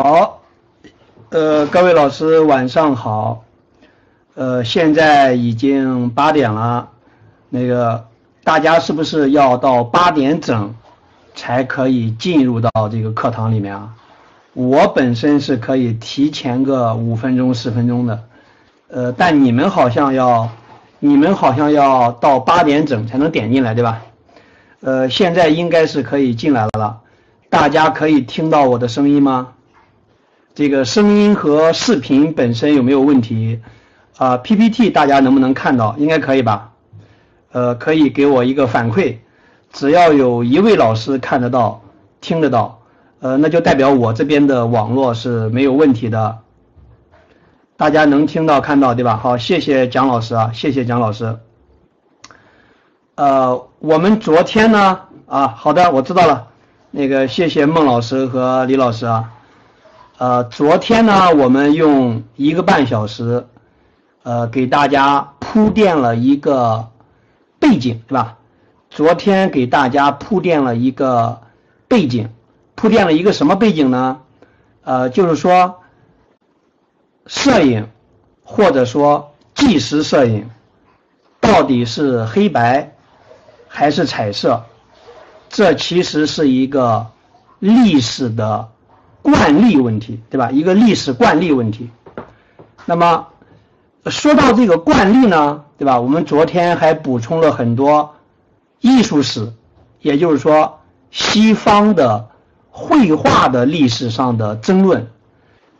好，呃，各位老师晚上好，呃，现在已经八点了，那个大家是不是要到八点整才可以进入到这个课堂里面啊？我本身是可以提前个五分钟十分钟的，呃，但你们好像要，你们好像要到八点整才能点进来，对吧？呃，现在应该是可以进来了，大家可以听到我的声音吗？这个声音和视频本身有没有问题？啊，PPT 大家能不能看到？应该可以吧？呃，可以给我一个反馈。只要有一位老师看得到、听得到，呃，那就代表我这边的网络是没有问题的。大家能听到、看到，对吧？好，谢谢蒋老师啊，谢谢蒋老师。呃，我们昨天呢，啊，好的，我知道了。那个，谢谢孟老师和李老师啊。呃，昨天呢，我们用一个半小时，呃，给大家铺垫了一个背景，对吧？昨天给大家铺垫了一个背景，铺垫了一个什么背景呢？呃，就是说，摄影或者说纪实摄影，到底是黑白还是彩色？这其实是一个历史的。惯例问题，对吧？一个历史惯例问题。那么说到这个惯例呢，对吧？我们昨天还补充了很多艺术史，也就是说西方的绘画的历史上的争论。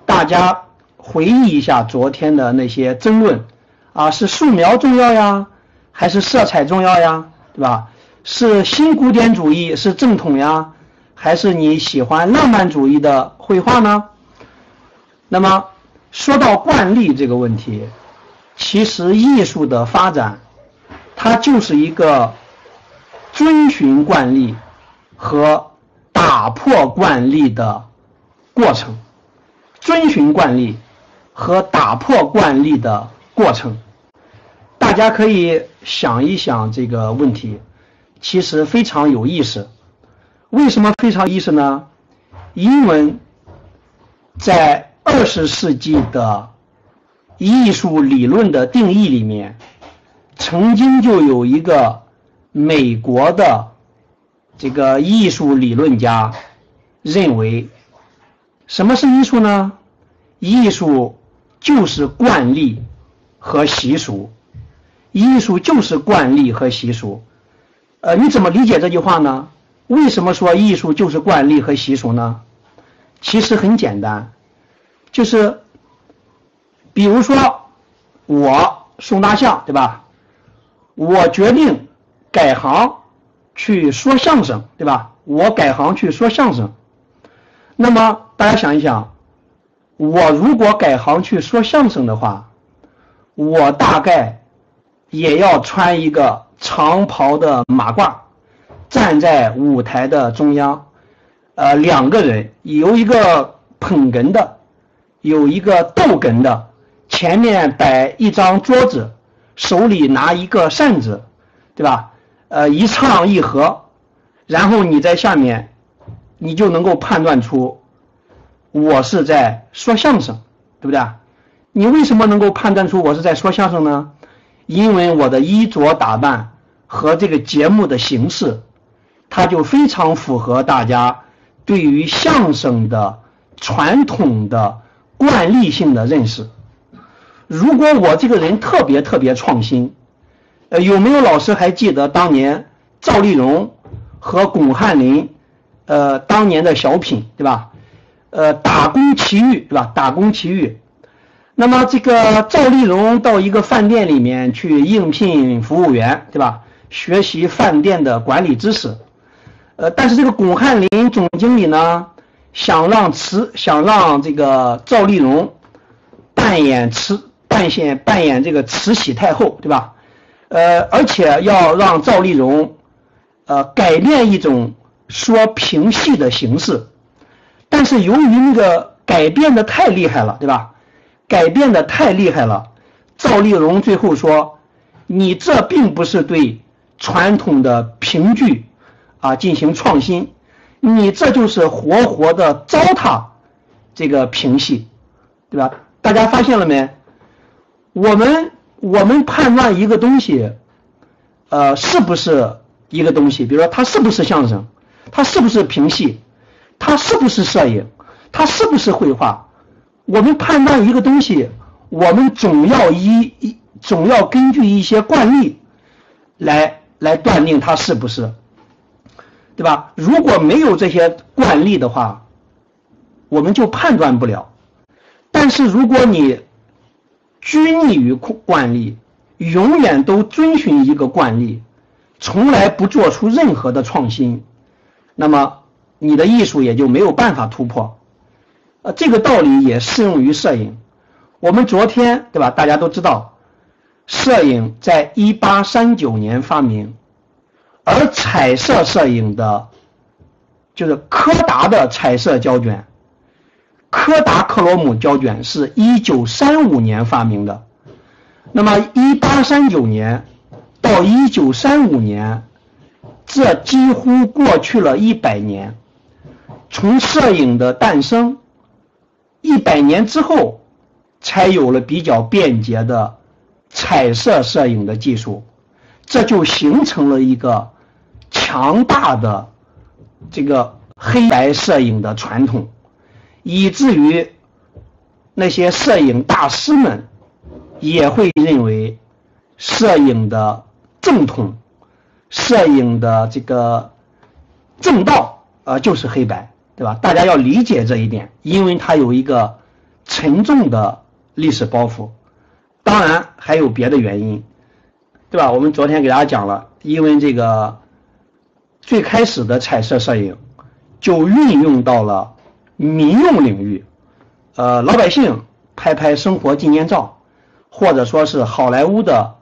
大家回忆一下昨天的那些争论啊，是素描重要呀，还是色彩重要呀？对吧？是新古典主义是正统呀？还是你喜欢浪漫主义的绘画呢？那么说到惯例这个问题，其实艺术的发展，它就是一个遵循惯例和打破惯例的过程。遵循惯例和打破惯例的过程，大家可以想一想这个问题，其实非常有意思。为什么非常意思呢？因为在二十世纪的艺术理论的定义里面，曾经就有一个美国的这个艺术理论家认为，什么是艺术呢？艺术就是惯例和习俗，艺术就是惯例和习俗。呃，你怎么理解这句话呢？为什么说艺术就是惯例和习俗呢？其实很简单，就是，比如说我宋大象，对吧？我决定改行去说相声，对吧？我改行去说相声。那么大家想一想，我如果改行去说相声的话，我大概也要穿一个长袍的马褂。站在舞台的中央，呃，两个人有一个捧哏的，有一个逗哏的，前面摆一张桌子，手里拿一个扇子，对吧？呃，一唱一和，然后你在下面，你就能够判断出我是在说相声，对不对？你为什么能够判断出我是在说相声呢？因为我的衣着打扮和这个节目的形式。它就非常符合大家对于相声的传统的惯例性的认识。如果我这个人特别特别创新，呃，有没有老师还记得当年赵丽蓉和巩汉林，呃，当年的小品，对吧？呃，打工奇遇，对吧？打工奇遇。那么这个赵丽蓉到一个饭店里面去应聘服务员，对吧？学习饭店的管理知识。呃，但是这个巩汉林总经理呢，想让慈想让这个赵丽蓉扮演慈扮演扮演这个慈禧太后，对吧？呃，而且要让赵丽蓉呃改变一种说评戏的形式，但是由于那个改变的太厉害了，对吧？改变的太厉害了，赵丽蓉最后说：“你这并不是对传统的评剧。”啊，进行创新，你这就是活活的糟蹋这个平戏，对吧？大家发现了没？我们我们判断一个东西，呃，是不是一个东西？比如说它是不是相声？它是不是评戏？它是不是摄影？它是不是绘画？我们判断一个东西，我们总要一一总要根据一些惯例来来断定它是不是，对吧？如果没有这些惯例的话，我们就判断不了。但是如果你拘泥于惯例，永远都遵循一个惯例，从来不做出任何的创新，那么你的艺术也就没有办法突破。呃，这个道理也适用于摄影。我们昨天对吧？大家都知道，摄影在一八三九年发明，而彩色摄影的，就是柯达的彩色胶卷。柯达克罗姆胶卷是一九三五年发明的，那么一八三九年到一九三五年，这几乎过去了一百年。从摄影的诞生，一百年之后，才有了比较便捷的彩色摄影的技术，这就形成了一个强大的这个黑白摄影的传统。以至于那些摄影大师们也会认为，摄影的正统、摄影的这个正道啊，就是黑白，对吧？大家要理解这一点，因为它有一个沉重的历史包袱。当然还有别的原因，对吧？我们昨天给大家讲了，因为这个最开始的彩色摄影就运用到了。民用领域，呃，老百姓拍拍生活纪念照，或者说是好莱坞的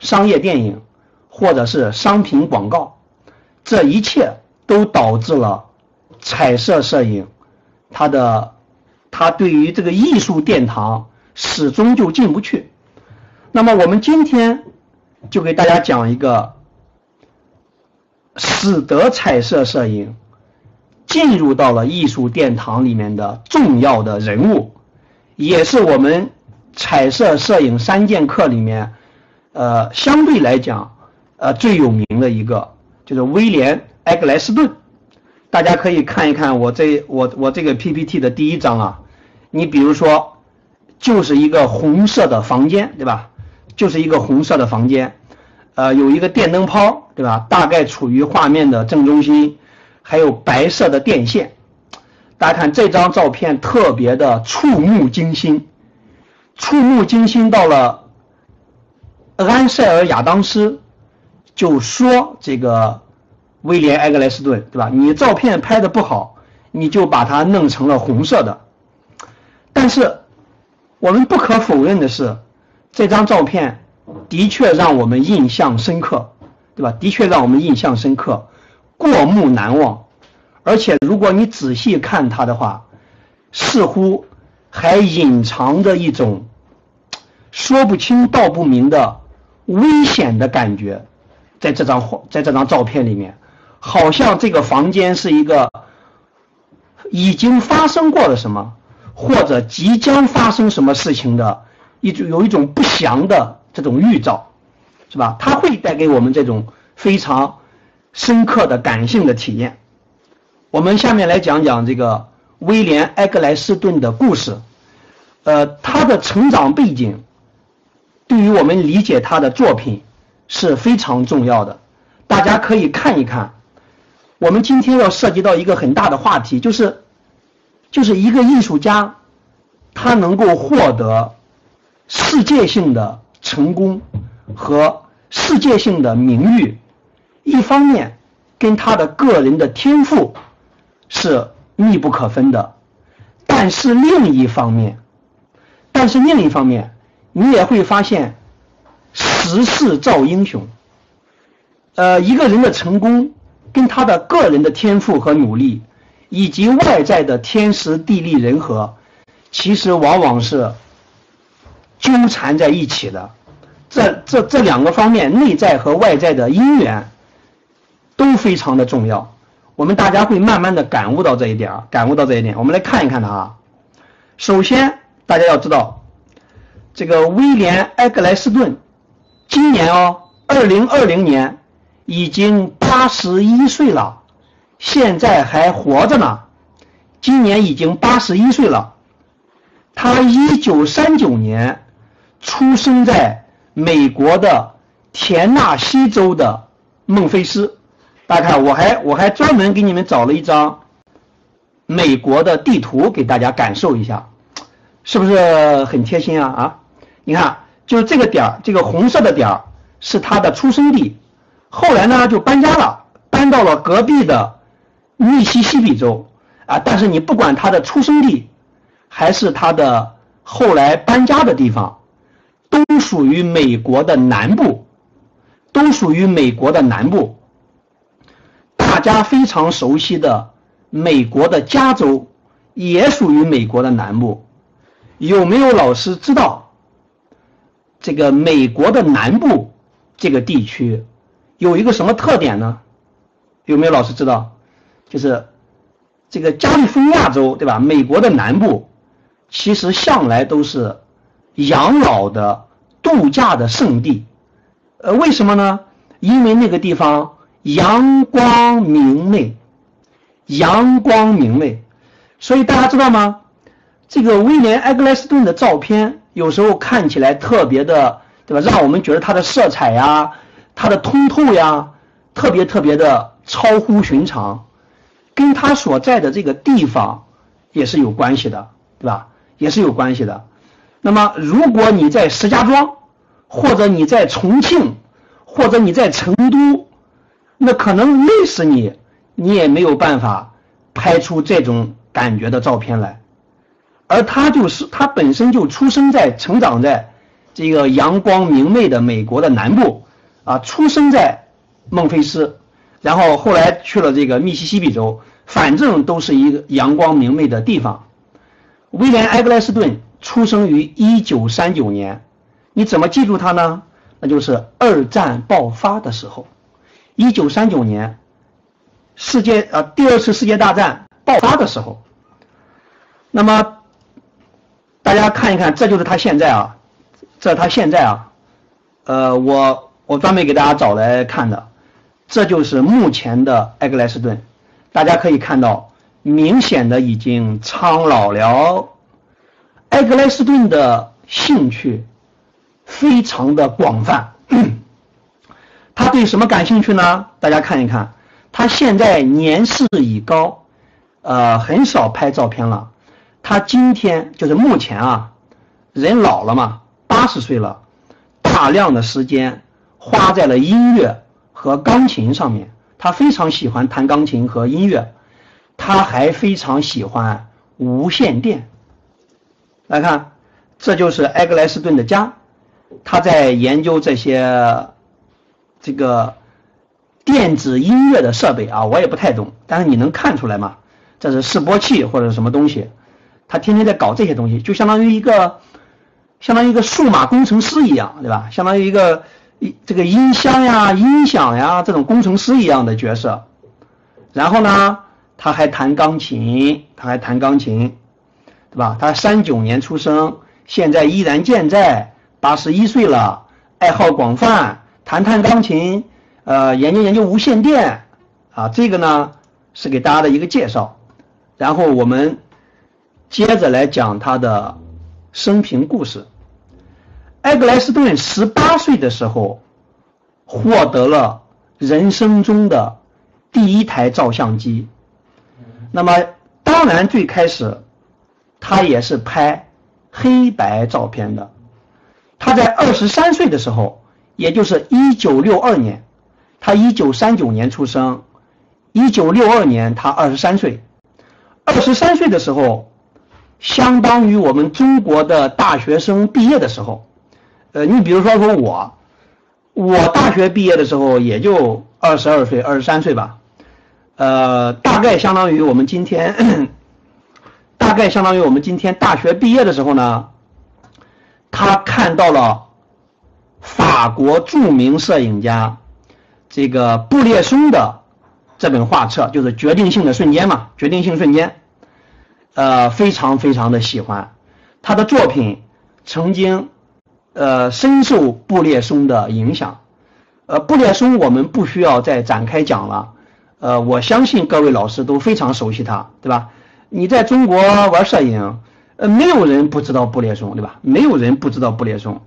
商业电影，或者是商品广告，这一切都导致了彩色摄影，它的它对于这个艺术殿堂始终就进不去。那么我们今天就给大家讲一个，使得彩色摄影。进入到了艺术殿堂里面的重要的人物，也是我们彩色摄影三剑客里面，呃，相对来讲，呃，最有名的一个就是威廉·埃格莱斯顿。大家可以看一看我这我我这个 PPT 的第一章啊，你比如说，就是一个红色的房间，对吧？就是一个红色的房间，呃，有一个电灯泡，对吧？大概处于画面的正中心。还有白色的电线，大家看这张照片特别的触目惊心，触目惊心到了安塞尔亚当斯就说这个威廉埃格莱斯顿对吧？你照片拍的不好，你就把它弄成了红色的。但是我们不可否认的是，这张照片的确让我们印象深刻，对吧？的确让我们印象深刻。过目难忘，而且如果你仔细看它的话，似乎还隐藏着一种说不清道不明的危险的感觉，在这张画，在这张照片里面，好像这个房间是一个已经发生过了什么，或者即将发生什么事情的一种有一种不祥的这种预兆，是吧？它会带给我们这种非常。深刻的感性的体验。我们下面来讲讲这个威廉·埃格莱斯顿的故事。呃，他的成长背景对于我们理解他的作品是非常重要的。大家可以看一看。我们今天要涉及到一个很大的话题，就是就是一个艺术家他能够获得世界性的成功和世界性的名誉。一方面，跟他的个人的天赋是密不可分的，但是另一方面，但是另一方面，你也会发现，时势造英雄。呃，一个人的成功跟他的个人的天赋和努力，以及外在的天时地利人和，其实往往是纠缠在一起的。这这这两个方面，内在和外在的因缘。都非常的重要，我们大家会慢慢的感悟到这一点啊，感悟到这一点。我们来看一看它啊，首先大家要知道，这个威廉·埃格莱斯顿今年哦，二零二零年已经八十一岁了，现在还活着呢。今年已经八十一岁了。他一九三九年出生在美国的田纳西州的孟菲斯。大家看，我还我还专门给你们找了一张美国的地图给大家感受一下，是不是很贴心啊？啊，你看，就是这个点儿，这个红色的点儿是他的出生地，后来呢就搬家了，搬到了隔壁的密西西比州啊。但是你不管他的出生地，还是他的后来搬家的地方，都属于美国的南部，都属于美国的南部。大家非常熟悉的美国的加州，也属于美国的南部。有没有老师知道这个美国的南部这个地区有一个什么特点呢？有没有老师知道？就是这个加利福尼亚州，对吧？美国的南部其实向来都是养老的度假的圣地。呃，为什么呢？因为那个地方。阳光明媚，阳光明媚，所以大家知道吗？这个威廉·埃格莱斯顿的照片有时候看起来特别的，对吧？让我们觉得它的色彩呀，它的通透呀，特别特别的超乎寻常，跟他所在的这个地方也是有关系的，对吧？也是有关系的。那么，如果你在石家庄，或者你在重庆，或者你在成都，那可能累死你，你也没有办法拍出这种感觉的照片来。而他就是他本身就出生在、成长在这个阳光明媚的美国的南部啊，出生在孟菲斯，然后后来去了这个密西西比州，反正都是一个阳光明媚的地方。威廉·埃格莱斯顿出生于一九三九年，你怎么记住他呢？那就是二战爆发的时候。一九三九年，世界呃第二次世界大战爆发的时候，那么大家看一看，这就是他现在啊，这他现在啊，呃，我我专门给大家找来看的，这就是目前的埃格莱斯顿，大家可以看到，明显的已经苍老了。埃格莱斯顿的兴趣非常的广泛。他对什么感兴趣呢？大家看一看，他现在年事已高，呃，很少拍照片了。他今天就是目前啊，人老了嘛，八十岁了，大量的时间花在了音乐和钢琴上面。他非常喜欢弹钢琴和音乐，他还非常喜欢无线电。来看，这就是埃格莱斯顿的家，他在研究这些。这个电子音乐的设备啊，我也不太懂，但是你能看出来吗？这是示波器或者什么东西？他天天在搞这些东西，就相当于一个相当于一个数码工程师一样，对吧？相当于一个一这个音箱呀、音响呀这种工程师一样的角色。然后呢，他还弹钢琴，他还弹钢琴，对吧？他三九年出生，现在依然健在，八十一岁了，爱好广泛。弹弹钢琴，呃，研究研究无线电，啊，这个呢是给大家的一个介绍，然后我们接着来讲他的生平故事。埃格莱斯顿十八岁的时候获得了人生中的第一台照相机，那么当然最开始他也是拍黑白照片的，他在二十三岁的时候。也就是一九六二年，他一九三九年出生，一九六二年他二十三岁，二十三岁的时候，相当于我们中国的大学生毕业的时候，呃，你比如说说我，我大学毕业的时候也就二十二岁、二十三岁吧，呃，大概相当于我们今天，大概相当于我们今天大学毕业的时候呢，他看到了。法国著名摄影家这个布列松的这本画册就是《决定性的瞬间》嘛，《决定性瞬间》。呃非常非常的喜欢，他的作品曾经呃深受布列松的影响。呃，布列松我们不需要再展开讲了，呃，我相信各位老师都非常熟悉他，对吧？你在中国玩摄影，呃，没有人不知道布列松，对吧？没有人不知道布列松。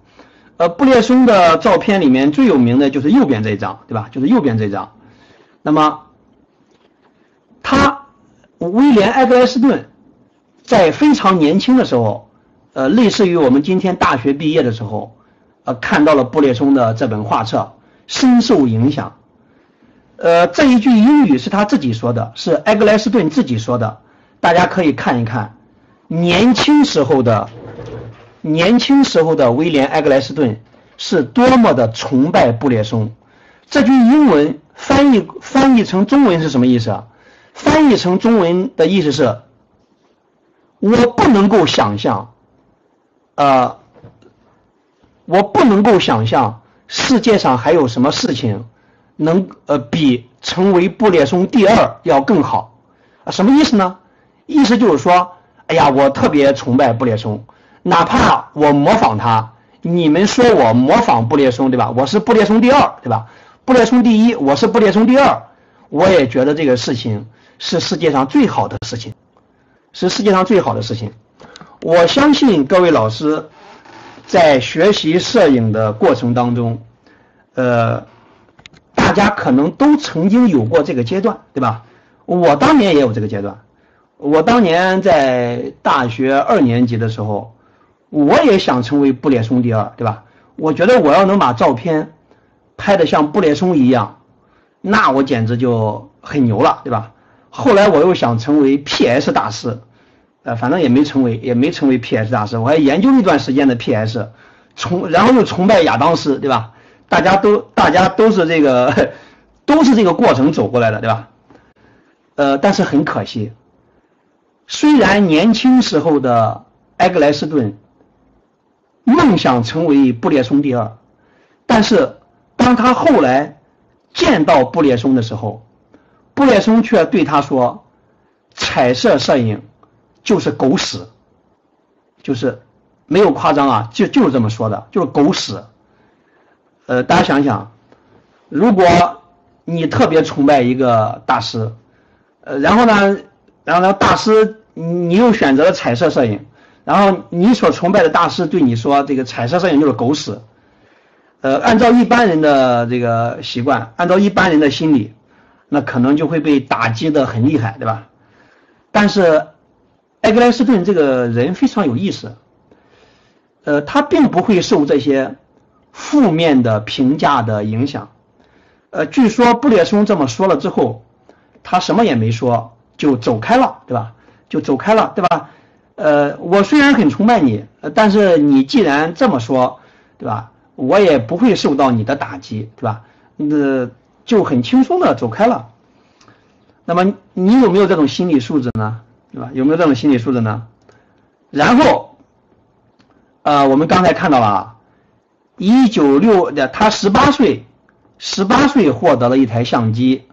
呃，布列松的照片里面最有名的就是右边这一张，对吧？就是右边这一张。那么，他威廉·埃格莱斯顿在非常年轻的时候，呃，类似于我们今天大学毕业的时候，呃，看到了布列松的这本画册。深受影响，呃，这一句英语是他自己说的，是埃格莱斯顿自己说的，大家可以看一看，年轻时候的，年轻时候的威廉埃格莱斯顿是多么的崇拜布列松。这句英文翻译翻译成中文是什么意思？翻译成中文的意思是，我不能够想象，呃，我不能够想象。世界上还有什么事情能呃比成为布列松第二要更好啊？什么意思呢？意思就是说，哎呀，我特别崇拜布列松，哪怕我模仿他，你们说我模仿布列松，对吧？我是布列松第二，对吧？布列松第一，我是布列松第二，我也觉得这个事情是世界上最好的事情，是世界上最好的事情。我相信各位老师。在学习摄影的过程当中，呃，大家可能都曾经有过这个阶段，对吧？我当年也有这个阶段。我当年在大学二年级的时候，我也想成为布列松第二，对吧？我觉得我要能把照片拍的像布列松一样，那我简直就很牛了，对吧？后来我又想成为 PS 大师。呃，反正也没成为，也没成为 PS 大师，我还研究一段时间的 PS，崇，然后又崇拜亚当斯，对吧？大家都，大家都是这个，都是这个过程走过来的，对吧？呃，但是很可惜，虽然年轻时候的埃格莱斯顿梦想成为布列松第二，但是当他后来见到布列松的时候，布列松却对他说：“彩色摄影。”就是狗屎，就是没有夸张啊，就就是这么说的，就是狗屎。呃，大家想想，如果你特别崇拜一个大师，呃，然后呢，然后呢，大师你又选择了彩色摄影，然后你所崇拜的大师对你说这个彩色摄影就是狗屎，呃，按照一般人的这个习惯，按照一般人的心理，那可能就会被打击的很厉害，对吧？但是。埃格莱斯顿这个人非常有意思，呃，他并不会受这些负面的评价的影响，呃，据说布列松这么说了之后，他什么也没说就走开了，对吧？就走开了，对吧？呃，我虽然很崇拜你，但是你既然这么说，对吧？我也不会受到你的打击，对吧？那就很轻松的走开了。那么你有没有这种心理素质呢？对吧？有没有这种心理素质呢？然后，呃，我们刚才看到了啊，一九六的他十八岁，十八岁获得了一台相机，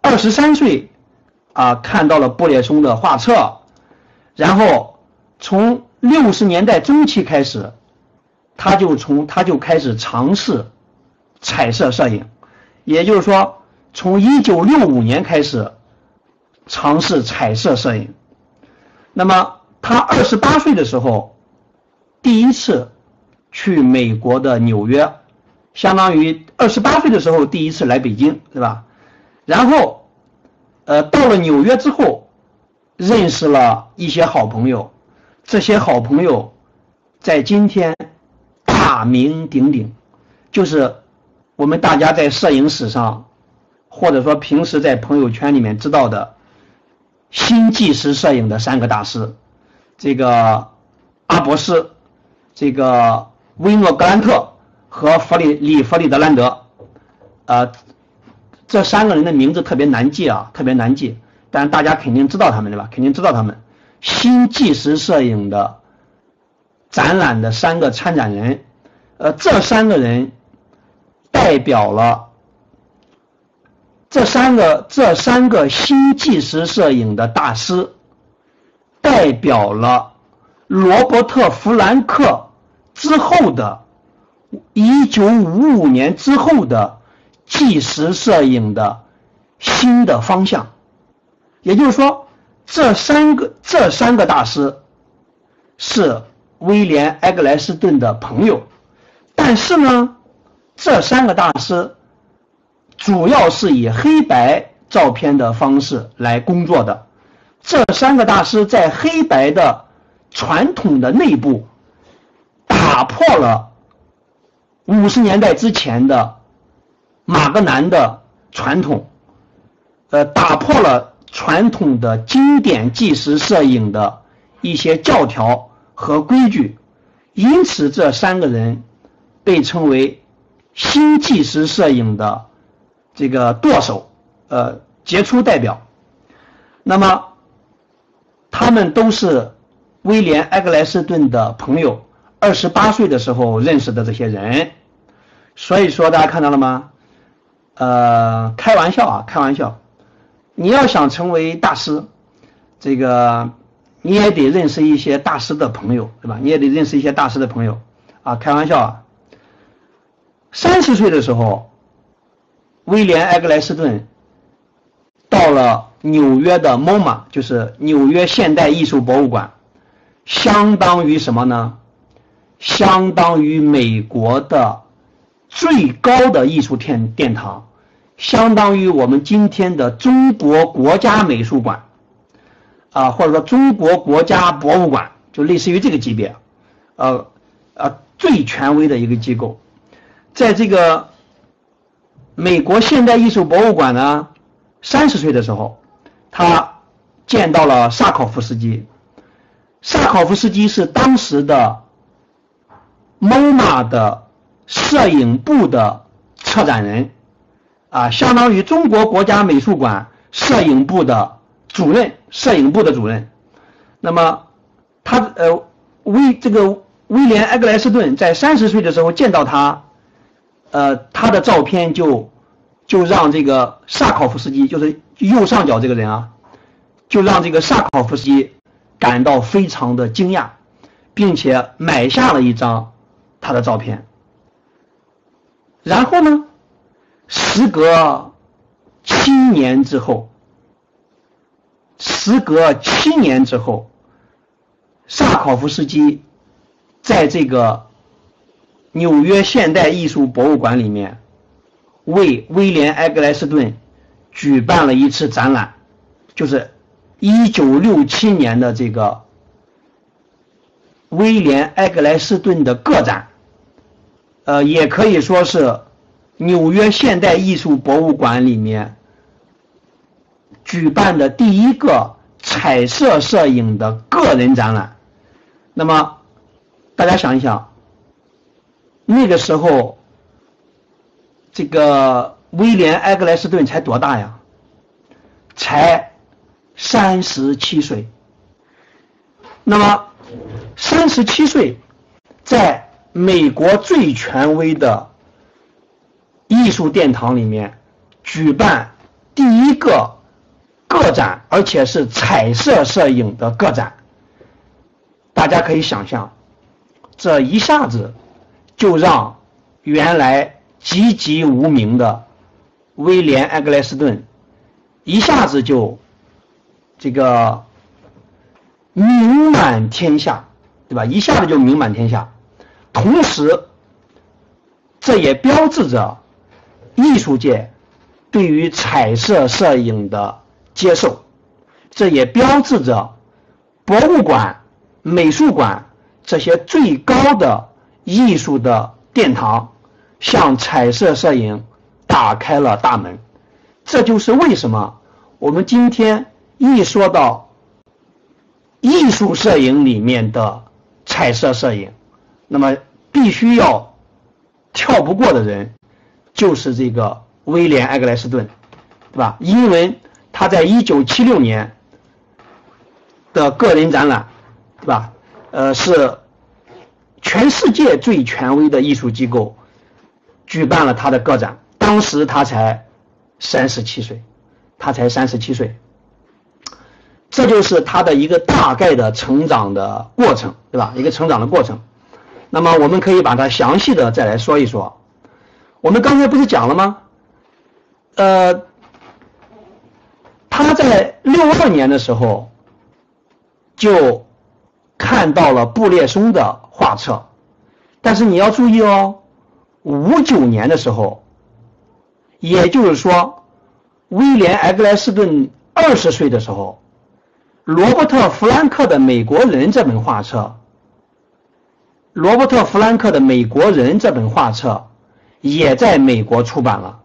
二十三岁啊看到了布列松的画册，然后从六十年代中期开始，他就从他就开始尝试彩色摄影，也就是说，从一九六五年开始尝试彩色摄影。那么他二十八岁的时候，第一次去美国的纽约，相当于二十八岁的时候第一次来北京，对吧？然后，呃，到了纽约之后，认识了一些好朋友，这些好朋友在今天大名鼎鼎，就是我们大家在摄影史上，或者说平时在朋友圈里面知道的。新纪实摄影的三个大师，这个阿伯斯，这个威诺格兰特和弗里里弗里德兰德，呃，这三个人的名字特别难记啊，特别难记，但大家肯定知道他们对吧？肯定知道他们。新纪实摄影的展览的三个参展人，呃，这三个人代表了。这三个这三个新纪实摄影的大师，代表了罗伯特·弗兰克之后的1955年之后的纪实摄影的新的方向。也就是说，这三个这三个大师是威廉·埃格莱斯顿的朋友，但是呢，这三个大师主要是以黑白照片的方式来工作的。这三个大师在黑白的传统的内部打破了五十年代之前的马格南的传统，呃，打破了传统的经典纪实摄影的一些教条和规矩，因此这三个人被称为新纪实摄影的这个舵手，呃，杰出代表。那么。他们都是威廉·埃格莱斯顿的朋友，二十八岁的时候认识的这些人，所以说大家看到了吗？呃，开玩笑啊，开玩笑，你要想成为大师，这个你也得认识一些大师的朋友，对吧？你也得认识一些大师的朋友啊，开玩笑啊。三十岁的时候，威廉·埃格莱斯顿到了。纽约的 MoMA 就是纽约现代艺术博物馆，相当于什么呢？相当于美国的最高的艺术殿殿堂，相当于我们今天的中国国家美术馆，啊，或者说中国国家博物馆，就类似于这个级别，呃，呃，最权威的一个机构，在这个美国现代艺术博物馆呢，三十岁的时候。他见到了萨考夫斯基，萨考夫斯基是当时的 MoMA 的摄影部的策展人，啊，相当于中国国家美术馆摄影部的主任，摄影部的主任。那么，他呃威这个威廉埃格莱斯顿在三十岁的时候见到他，呃，他的照片就就让这个萨考夫斯基就是。右上角这个人啊，就让这个萨考夫斯基感到非常的惊讶，并且买下了一张他的照片。然后呢，时隔七年之后，时隔七年之后，萨考夫斯基在这个纽约现代艺术博物馆里面为威廉·埃格莱斯顿。举办了一次展览，就是一九六七年的这个威廉·埃格莱斯顿的个展，呃，也可以说是纽约现代艺术博物馆里面举办的第一个彩色摄影的个人展览。那么，大家想一想，那个时候这个。威廉·埃格莱斯顿才多大呀？才三十七岁。那么，三十七岁，在美国最权威的艺术殿堂里面举办第一个个展，而且是彩色摄影的个展，大家可以想象，这一下子就让原来籍籍无名的。威廉·埃格莱斯顿一下子就这个名满天下，对吧？一下子就名满天下。同时，这也标志着艺术界对于彩色摄影的接受，这也标志着博物馆、美术馆这些最高的艺术的殿堂向彩色摄影。打开了大门，这就是为什么我们今天一说到艺术摄影里面的彩色摄影，那么必须要跳不过的人就是这个威廉·埃格莱斯顿，对吧？因为他在一九七六年的个人展览，对吧？呃，是全世界最权威的艺术机构举办了他的个展。当时他才三十七岁，他才三十七岁。这就是他的一个大概的成长的过程，对吧？一个成长的过程。那么我们可以把它详细的再来说一说。我们刚才不是讲了吗？呃，他在六二年的时候就看到了布列松的画册，但是你要注意哦，五九年的时候，也就是说，威廉·埃格莱斯顿二十岁的时候。罗伯特·弗兰克的《美国人》这本画册，罗伯特·弗兰克的《美国人》这本画册也在美国出版了。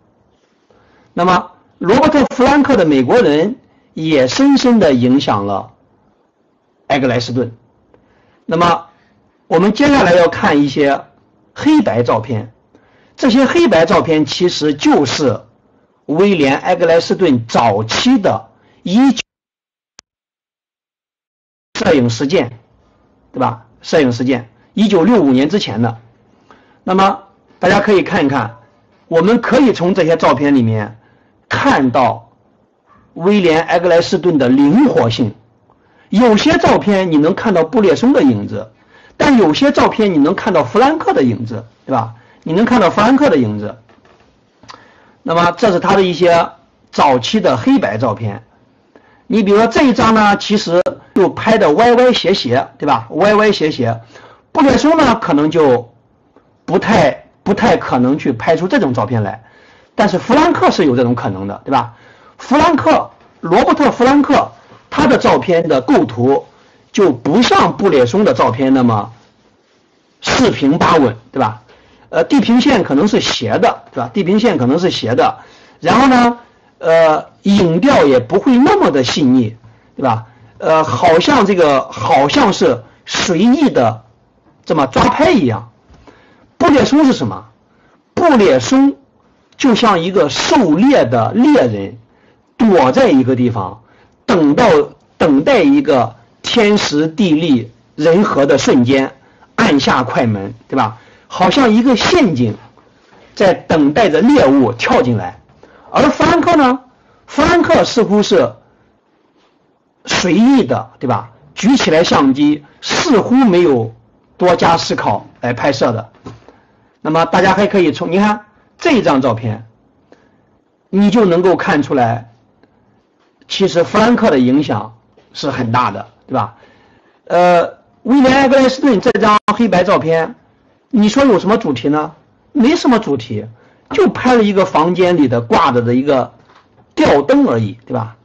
那么，罗伯特·弗兰克的《美国人》也深深的影响了埃格莱斯顿。那么，我们接下来要看一些黑白照片，这些黑白照片其实就是威廉·埃格莱斯顿早期的一。摄影实践，对吧？摄影实践，一九六五年之前的。那么大家可以看一看，我们可以从这些照片里面看到威廉·埃格莱斯顿的灵活性。有些照片你能看到布列松的影子，但有些照片你能看到弗兰克的影子，对吧？你能看到弗兰克的影子。那么这是他的一些早期的黑白照片。你比如说这一张呢，其实。就拍的歪歪斜斜，对吧？歪歪斜斜，布列松呢可能就不太不太可能去拍出这种照片来，但是弗兰克是有这种可能的，对吧？弗兰克，罗伯特·弗兰克，他的照片的构图就不像布列松的照片那么四平八稳，对吧？呃，地平线可能是斜的，对吧？地平线可能是斜的，然后呢，呃，影调也不会那么的细腻，对吧？呃，好像这个好像是随意的怎么抓拍一样。布列松是什么？布列松就像一个狩猎的猎人，躲在一个地方，等到等待一个天时地利人和的瞬间，按下快门，对吧？好像一个陷阱，在等待着猎物跳进来。而弗兰克呢？弗兰克似乎是。随意的，对吧？举起来相机，似乎没有多加思考来拍摄的。那么大家还可以从你看这张照片，你就能够看出来，其实弗兰克的影响是很大的，对吧？呃，威廉·埃格莱斯顿这张黑白照片，你说有什么主题呢？没什么主题，就拍了一个房间里的挂着的一个吊灯而已，对吧？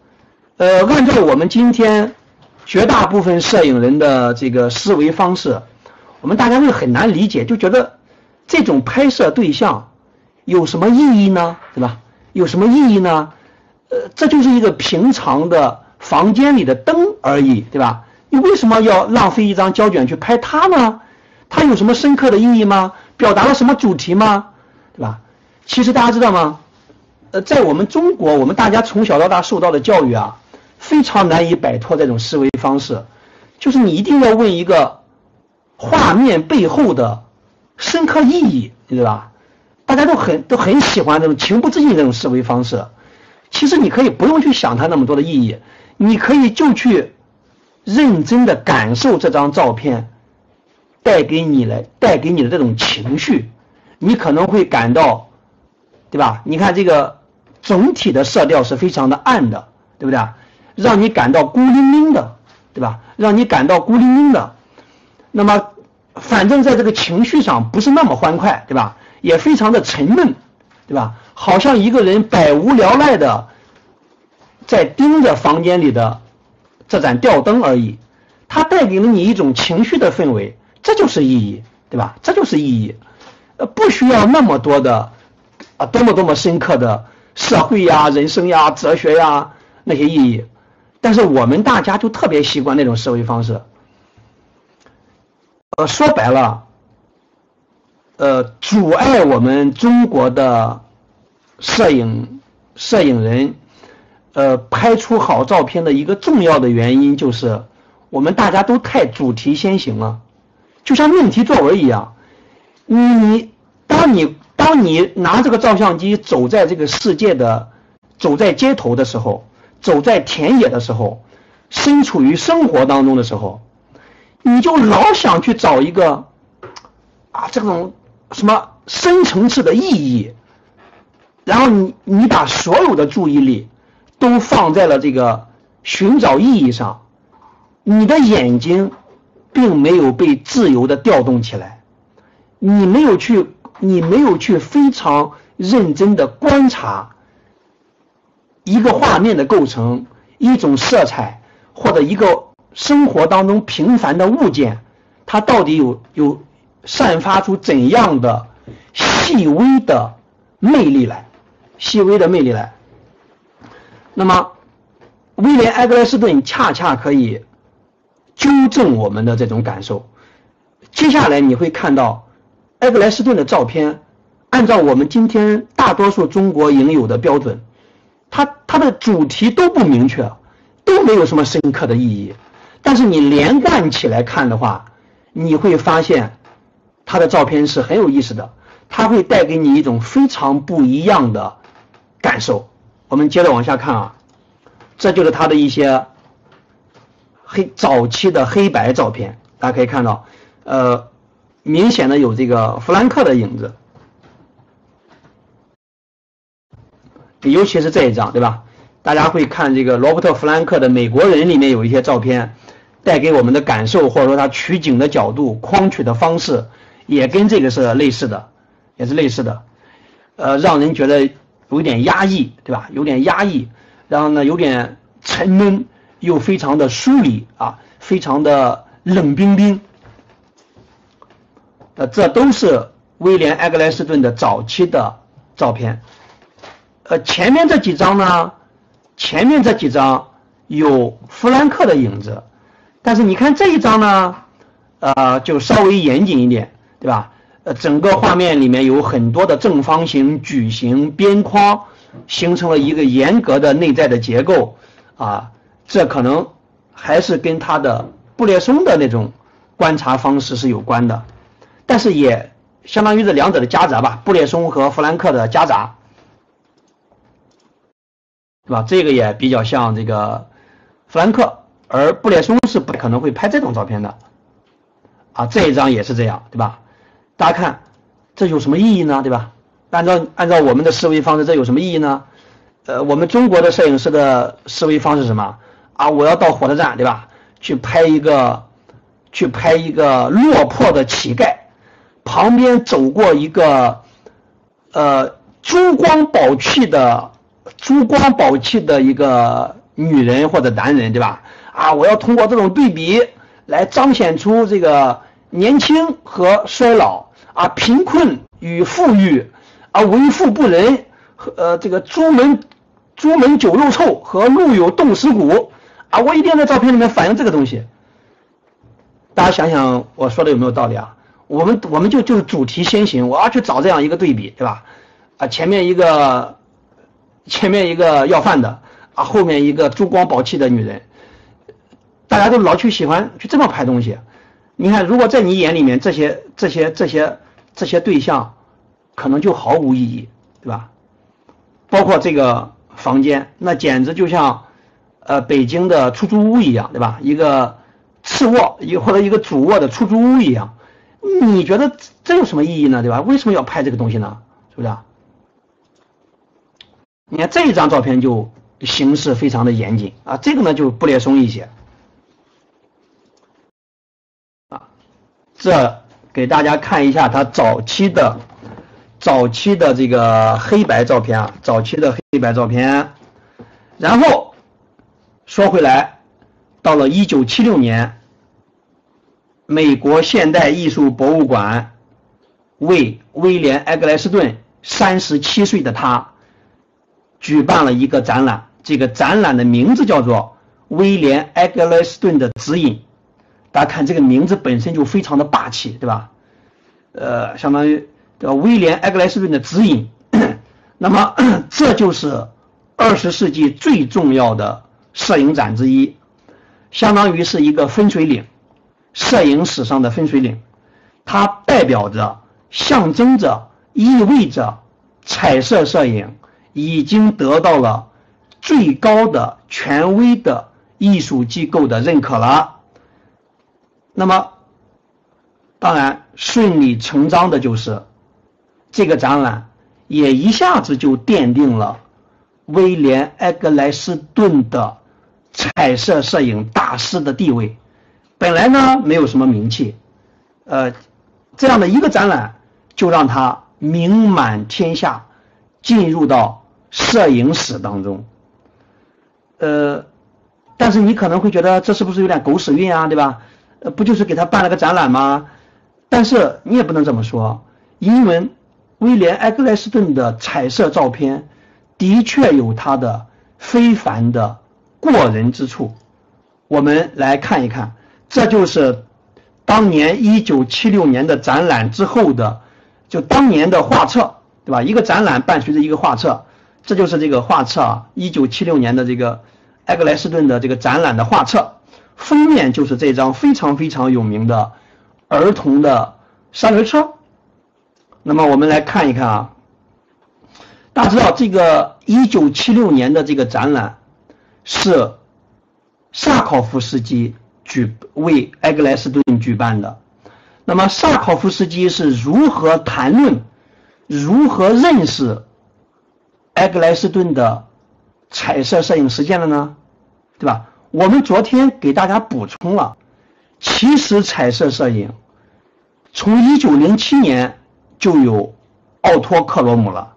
呃，按照我们今天绝大部分摄影人的这个思维方式，我们大家会很难理解，就觉得这种拍摄对象有什么意义呢？对吧？有什么意义呢？呃，这就是一个平常的房间里的灯而已，对吧？你为什么要浪费一张胶卷去拍它呢？它有什么深刻的意义吗？表达了什么主题吗？对吧？其实大家知道吗？呃，在我们中国，我们大家从小到大受到的教育啊。非常难以摆脱这种思维方式，就是你一定要问一个画面背后的深刻意义，对吧？大家都很都很喜欢这种情不自禁这种思维方式。其实你可以不用去想它那么多的意义，你可以就去认真的感受这张照片带给你来带给你的这种情绪，你可能会感到，对吧？你看这个总体的色调是非常的暗的，对不对？让你感到孤零零的，对吧？让你感到孤零零的，那么反正在这个情绪上不是那么欢快，对吧？也非常的沉闷，对吧？好像一个人百无聊赖的在盯着房间里的这盏吊灯而已，它带给了你一种情绪的氛围，这就是意义，对吧？这就是意义，呃，不需要那么多的啊，多么多么深刻的社会呀、人生呀、哲学呀那些意义。但是我们大家就特别习惯那种思维方式，呃，说白了，呃，阻碍我们中国的摄影摄影人，呃，拍出好照片的一个重要的原因就是，我们大家都太主题先行了，就像命题作文一样，你当你当你拿这个照相机走在这个世界的，走在街头的时候。走在田野的时候，身处于生活当中的时候，你就老想去找一个啊这种什么深层次的意义，然后你你把所有的注意力都放在了这个寻找意义上，你的眼睛并没有被自由的调动起来，你没有去你没有去非常认真的观察一个画面的构成，一种色彩。或者一个生活当中平凡的物件，它到底有有散发出怎样的细微的魅力来？细微的魅力来。那么，威廉·埃格莱斯顿恰恰可以纠正我们的这种感受。接下来你会看到埃格莱斯顿的照片，按照我们今天大多数中国影友的标准，它它的主题都不明确。都没有什么深刻的意义，但是你连贯起来看的话，你会发现他的照片是很有意思的，他会带给你一种非常不一样的感受。我们接着往下看啊，这就是他的一些黑早期的黑白照片，大家可以看到，呃，明显的有这个弗兰克的影子，尤其是这一张，对吧？大家会看这个罗伯特·弗兰克的《美国人》里面有一些照片，带给我们的感受，或者说他取景的角度、框取的方式，也跟这个是类似的，也是类似的，呃，让人觉得有点压抑，对吧？有点压抑，然后呢，有点沉闷，又非常的疏离啊，非常的冷冰冰。呃，这都是威廉·埃格莱斯顿的早期的照片。呃，前面这几张呢？前面这几张有弗兰克的影子，但是你看这一张呢，呃，就稍微严谨一点，对吧？呃，整个画面里面有很多的正方形、矩形边框，形成了一个严格的内在的结构啊。这可能还是跟他的布列松的那种观察方式是有关的，但是也相当于这两者的夹杂吧，布列松和弗兰克的夹杂。对吧？这个也比较像这个弗兰克，而布列松是不可能会拍这种照片的啊。这一张也是这样，对吧？大家看，这有什么意义呢？对吧？按照按照我们的思维方式，这有什么意义呢？呃，我们中国的摄影师的思维方式是什么啊？我要到火车站，对吧？去拍一个去拍一个落魄的乞丐，旁边走过一个呃珠光宝气的。珠光宝气的一个女人或者男人，对吧？啊，我要通过这种对比来彰显出这个年轻和衰老啊，贫困与富裕啊，为富不仁和呃这个朱门朱门酒肉臭和路有冻死骨啊，我一定要在照片里面反映这个东西。大家想想我说的有没有道理啊？我们我们就就是主题先行，我要去找这样一个对比，对吧？啊，前面一个。前面一个要饭的啊，后面一个珠光宝气的女人，大家都老去喜欢去这么拍东西。你看，如果在你眼里面这些这些这些这些对象，可能就毫无意义，对吧？包括这个房间，那简直就像呃北京的出租屋一样，对吧？一个次卧一或者一个主卧的出租屋一样，你觉得这有什么意义呢？对吧？为什么要拍这个东西呢？是不是？你看这一张照片就形式非常的严谨啊，这个呢就不列松一些这给大家看一下他早期的早期的这个黑白照片啊，早期的黑白照片。然后说回来，到了一九七六年，美国现代艺术博物馆为威廉·埃格莱斯顿三十七岁的他。举办了一个展览，这个展览的名字叫做《威廉·埃格莱斯顿的指引》。大家看这个名字本身就非常的霸气，对吧？呃，相当于对吧？威廉·埃格莱斯顿的指引。那么 这就是二十世纪最重要的摄影展之一，相当于是一个分水岭，摄影史上的分水岭。它代表着、象征着、意味着彩色摄影。已经得到了最高的权威的艺术机构的认可了。那么，当然顺理成章的就是这个展览也一下子就奠定了威廉·埃格莱斯顿的彩色摄影大师的地位。本来呢没有什么名气，呃，这样的一个展览就让他名满天下，进入到摄影史当中。呃，但是你可能会觉得这是不是有点狗屎运啊，对吧？呃，不就是给他办了个展览吗？但是你也不能这么说，因为威廉·埃格莱斯顿的彩色照片的确有他的非凡的过人之处。我们来看一看。这就是当年一九七六年的展览之后的，就当年的画册，对吧？一个展览伴随着一个画册，这就是这个画册啊。一九七六年的这个埃格莱斯顿的这个展览的画册，封面就是这张非常非常有名的儿童的三轮车。那么我们来看一看啊，大家知道这个一九七六年的这个展览是萨考夫斯基。举为埃格莱斯顿举办的，那么萨考夫斯基是如何谈论、如何认识埃格莱斯顿的彩色摄影实践的呢？对吧？我们昨天给大家补充了，其实彩色摄影从一九零七年就有奥托克罗姆了，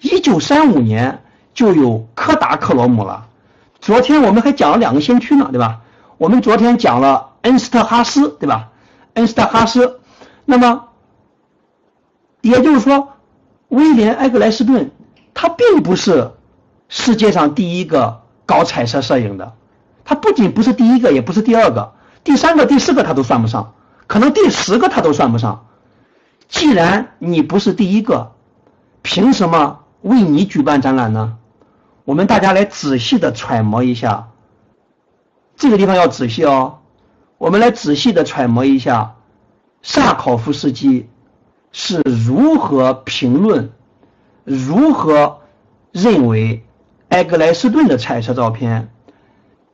一九三五年就有柯达克罗姆了。昨天我们还讲了两个先驱呢，对吧？我们昨天讲了恩斯特哈斯，对吧？恩斯特哈斯，那么也就是说，威廉·埃格莱斯顿他并不是世界上第一个搞彩色摄影的，他不仅不是第一个，也不是第二个，第三个、第四个他都算不上，可能第十个他都算不上。既然你不是第一个，凭什么为你举办展览呢？我们大家来仔细的揣摩一下。这个地方要仔细哦，我们来仔细的揣摩一下，萨考夫斯基是如何评论、如何认为埃格莱斯顿的彩色照片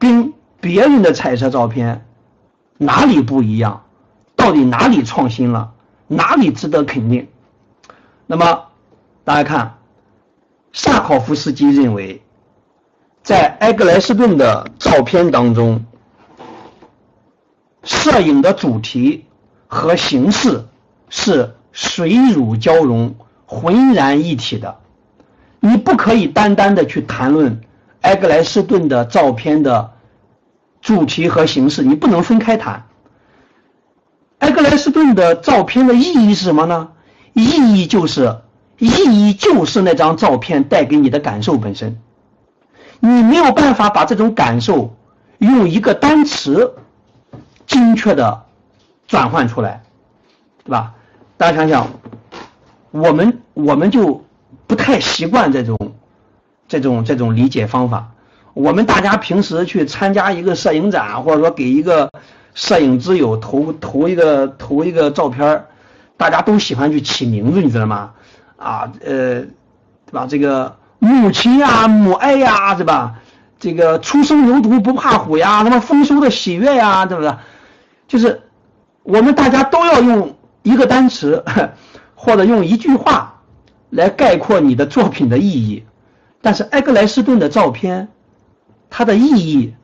跟别人的彩色照片哪里不一样，到底哪里创新了，哪里值得肯定？那么大家看，萨考夫斯基认为。在埃格莱斯顿的照片当中，摄影的主题和形式是水乳交融、浑然一体的。你不可以单单的去谈论埃格莱斯顿的照片的主题和形式，你不能分开谈。埃格莱斯顿的照片的意义是什么呢？意义就是，意义就是那张照片带给你的感受本身。你没有办法把这种感受用一个单词精确的转换出来，对吧？大家想想，我们我们就不太习惯这种这种这种理解方法。我们大家平时去参加一个摄影展，或者说给一个摄影之友投投一个投一个照片大家都喜欢去起名字，你知道吗？啊，呃，对吧？这个。母亲呀，母爱呀，对吧？这个初生牛犊不怕虎呀，什么丰收的喜悦呀，对不对？就是我们大家都要用一个单词 或者用一句话来概括你的作品的意义。但是埃格莱斯顿的照片，它的意义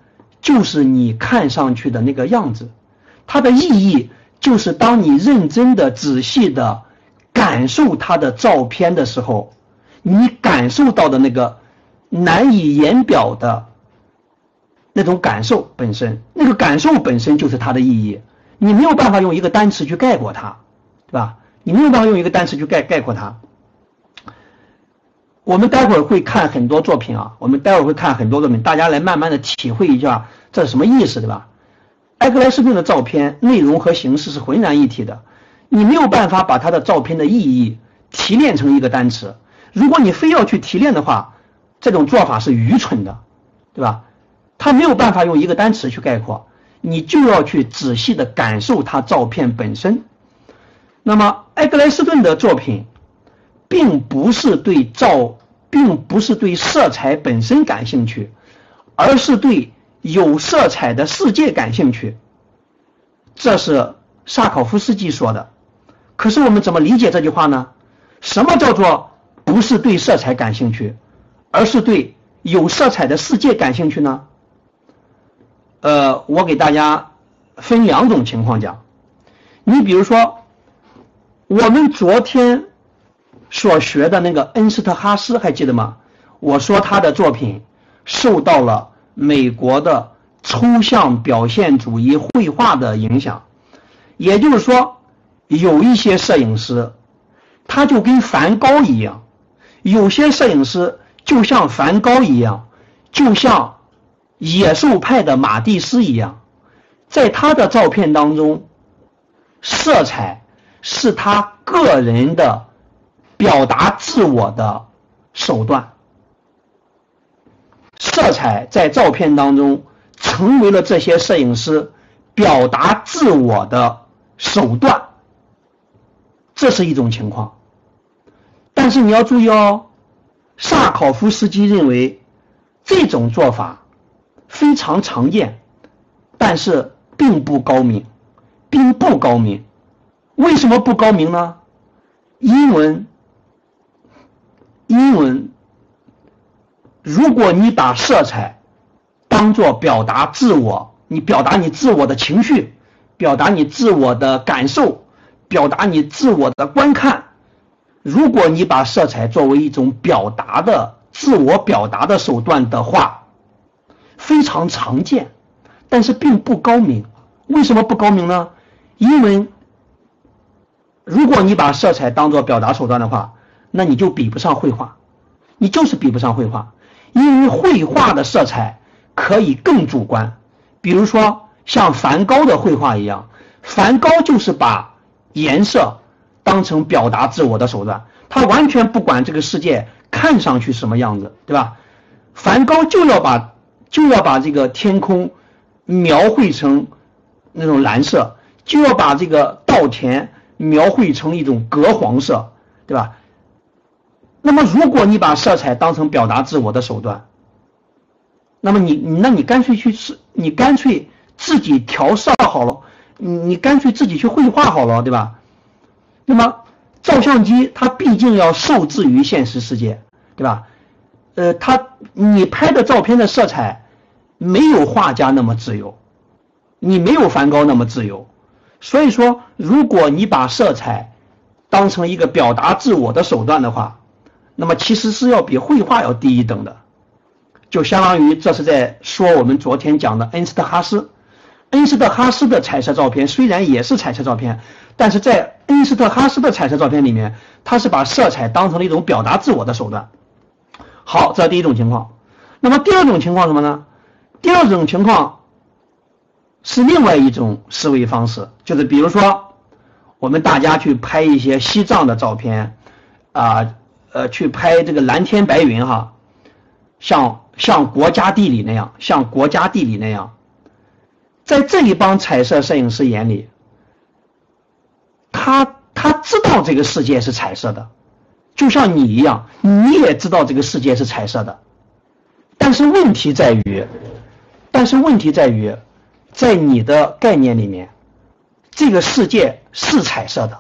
就是你看上去的那个样子，它的意义就是当你认真的、仔细的感受他的照片的时候。你感受到的那个难以言表的那种感受本身，那个感受本身就是它的意义。你没有办法用一个单词去概括它，对吧？你没有办法用一个单词去概概括它。我们待会儿会看很多作品啊，我们待会儿会看很多作品，大家来慢慢的体会一下这是什么意思，对吧？埃格莱斯顿的照片内容和形式是浑然一体的，你没有办法把他的照片的意义提炼成一个单词。如果你非要去提炼的话，这种做法是愚蠢的，对吧？他没有办法用一个单词去概括，你就要去仔细的感受他照片本身。那么，埃格莱斯顿的作品，并不是对照，并不是对色彩本身感兴趣，而是对有色彩的世界感兴趣，这是萨考夫斯基说的。可是我们怎么理解这句话呢？什么叫做不是对色彩感兴趣，而是对有色彩的世界感兴趣呢？呃，我给大家分两种情况讲。你比如说，我们昨天所学的那个恩斯特哈斯，还记得吗？我说他的作品受到了美国的抽象表现主义绘画的影响，也就是说。有一些摄影师，他就跟梵高一样；有些摄影师就像梵高一样，就像野兽派的马蒂斯一样，在他的照片当中，色彩是他个人的表达自我的手段，色彩在照片当中成为了这些摄影师表达自我的手段。这是一种情况，但是你要注意哦，萨考夫斯基认为这种做法非常常见，但是并不高明，并不高明。为什么不高明呢？英文，英文，如果你把色彩当做表达自我，你表达你自我的情绪，表达你自我的感受。表达你自我的观看，如果你把色彩作为一种表达的自我表达的手段的话，非常常见，但是并不高明。为什么不高明呢？因为如果你把色彩当做表达手段的话，那你就比不上绘画，你就是比不上绘画。因为绘画的色彩可以更主观，比如说像梵高的绘画一样，梵高就是把。颜色当成表达自我的手段，他完全不管这个世界看上去什么样子，对吧？梵高就要把就要把这个天空描绘成那种蓝色，就要把这个稻田描绘成一种革黄色，对吧？那么如果你把色彩当成表达自我的手段，那么你你那你干脆去是，你干脆自己调色好了。你你干脆自己去绘画好了，对吧？那么照相机它毕竟要受制于现实世界，对吧？呃，它你拍的照片的色彩没有画家那么自由，你没有梵高那么自由，所以说，如果你把色彩当成一个表达自我的手段的话，那么其实是要比绘画要低一等的，就相当于这是在说我们昨天讲的恩斯特哈斯。恩斯特哈斯的彩色照片虽然也是彩色照片，但是在恩斯特哈斯的彩色照片里面，他是把色彩当成了一种表达自我的手段。好，这第一种情况。那么第二种情况什么呢？第二种情况是另外一种思维方式，就是比如说我们大家去拍一些西藏的照片，啊呃去拍这个蓝天白云哈，像像国家地理那样，像国家地理那样。在这一帮彩色摄影师眼里，他他知道这个世界是彩色的，就像你一样，你也知道这个世界是彩色的。但是问题在于，但是问题在于，在你的概念里面，这个世界是彩色的，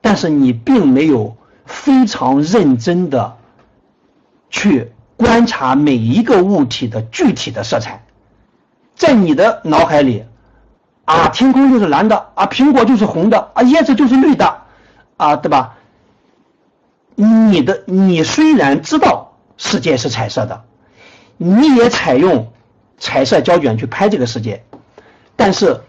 但是你并没有非常认真的去观察每一个物体的具体的色彩。在你的脑海里，啊，天空就是蓝的，啊，苹果就是红的，啊，叶子就是绿的，啊，对吧？你的你虽然知道世界是彩色的，你也采用彩色胶卷去拍这个世界，但是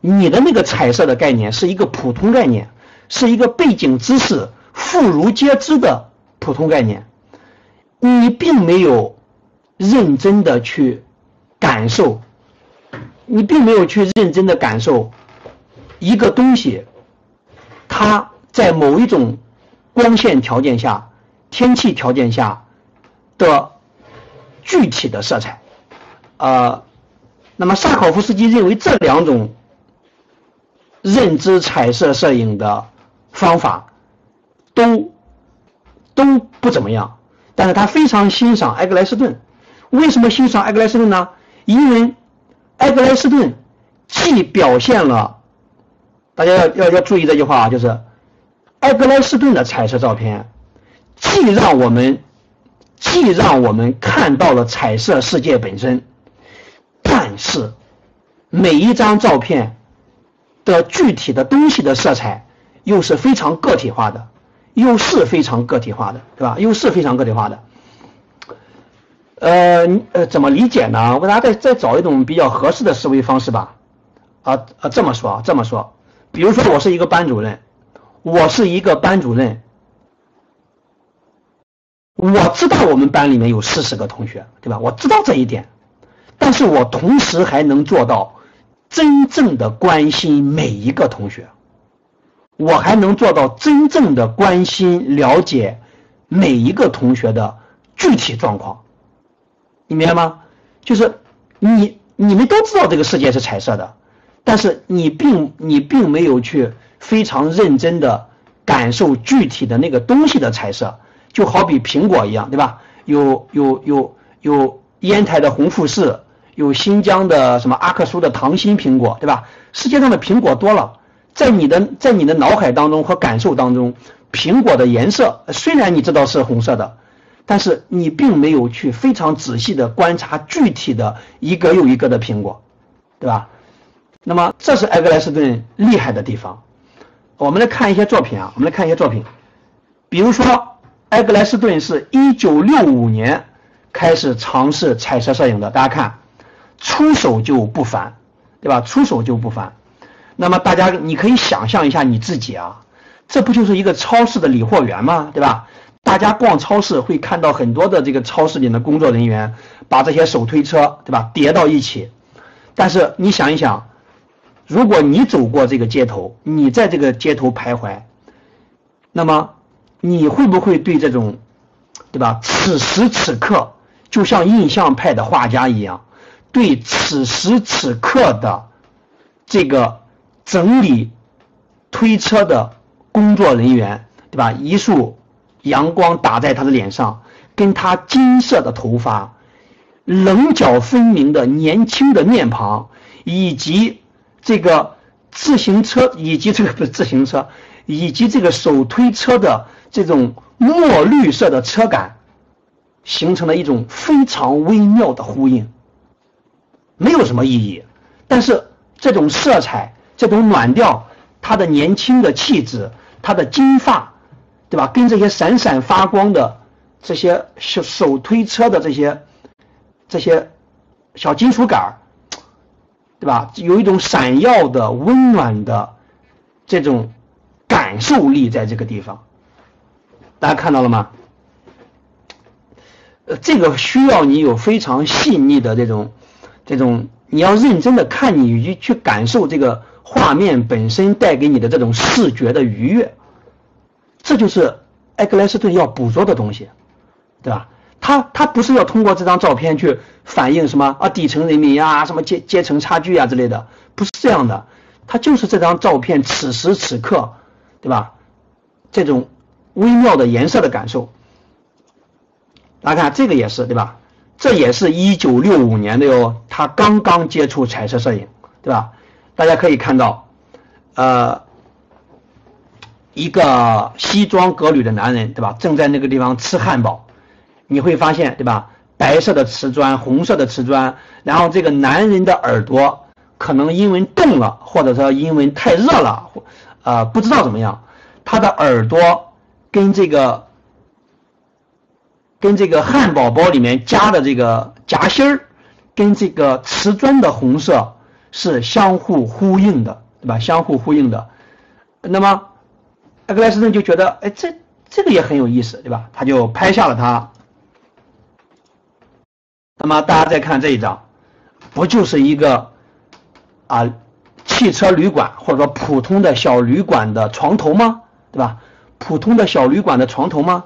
你的那个彩色的概念是一个普通概念，是一个背景知识妇孺皆知的普通概念，你并没有认真的去。感受，你并没有去认真的感受一个东西，它在某一种光线条件下、天气条件下的具体的色彩。呃，那么萨考夫斯基认为这两种认知彩色摄影的方法都都不怎么样，但是他非常欣赏埃格莱斯顿。为什么欣赏埃格莱斯顿呢？因为埃格莱斯顿既表现了，大家要要要注意这句话啊，就是埃格莱斯顿的彩色照片，既让我们既让我们看到了彩色世界本身，但是每一张照片的具体的东西的色彩又是非常个体化的，又是非常个体化的，对吧？又是非常个体化的。呃呃，怎么理解呢？我给大家再再找一种比较合适的思维方式吧。啊啊，这么说啊，这么说，比如说我是一个班主任，我是一个班主任，我知道我们班里面有四十个同学，对吧？我知道这一点，但是我同时还能做到真正的关心每一个同学，我还能做到真正的关心了解每一个同学的具体状况。你明白吗？就是你你们都知道这个世界是彩色的，但是你并你并没有去非常认真的感受具体的那个东西的彩色，就好比苹果一样，对吧？有有有有烟台的红富士，有新疆的什么阿克苏的糖心苹果，对吧？世界上的苹果多了，在你的在你的脑海当中和感受当中，苹果的颜色虽然你知道是红色的。但是你并没有去非常仔细的观察具体的一个又一个的苹果，对吧？那么这是埃格莱斯顿厉害的地方。我们来看一些作品啊，我们来看一些作品。比如说，埃格莱斯顿是一九六五年开始尝试彩色摄影的，大家看，出手就不凡，对吧？出手就不凡。那么大家你可以想象一下你自己啊，这不就是一个超市的理货员吗？对吧？大家逛超市会看到很多的这个超市里的工作人员把这些手推车，对吧，叠到一起。但是你想一想，如果你走过这个街头，你在这个街头徘徊，那么你会不会对这种，对吧？此时此刻，就像印象派的画家一样，对此时此刻的这个整理推车的工作人员，对吧？一束。阳光打在他的脸上，跟他金色的头发、棱角分明的年轻的面庞，以及这个自行车，以及这个不是自行车，以及这个手推车的这种墨绿色的车杆，形成了一种非常微妙的呼应。没有什么意义，但是这种色彩、这种暖调，他的年轻的气质，他的金发。对吧？跟这些闪闪发光的这些手手推车的这些这些小金属杆儿对吧？有一种闪耀的温暖的这种感受力在这个地方，大家看到了吗？呃，这个需要你有非常细腻的这种这种，你要认真的看你去去感受这个画面本身带给你的这种视觉的愉悦。这就是埃格莱斯顿要捕捉的东西，对吧？他他不是要通过这张照片去反映什么啊底层人民呀、什么阶阶层差距啊之类的，不是这样的。他就是这张照片此时此刻，对吧？这种微妙的颜色的感受，大家看这个也是对吧？这也是一九六五年的哟，他刚刚接触彩色摄影，对吧？大家可以看到，呃。一个西装革履的男人，对吧？正在那个地方吃汉堡，你会发现，对吧？白色的瓷砖，红色的瓷砖，然后这个男人的耳朵可能因为冻了，或者说因为太热了，呃，不知道怎么样，他的耳朵跟这个跟这个汉堡包里面夹的这个夹心儿，跟这个瓷砖的红色是相互呼应的，对吧？相互呼应的，那么。埃格莱斯顿就觉得，哎，这这个也很有意思，对吧？他就拍下了它。那么大家再看这一张，不就是一个啊汽车旅馆或者说普通的小旅馆的床头吗？对吧？普通的小旅馆的床头吗？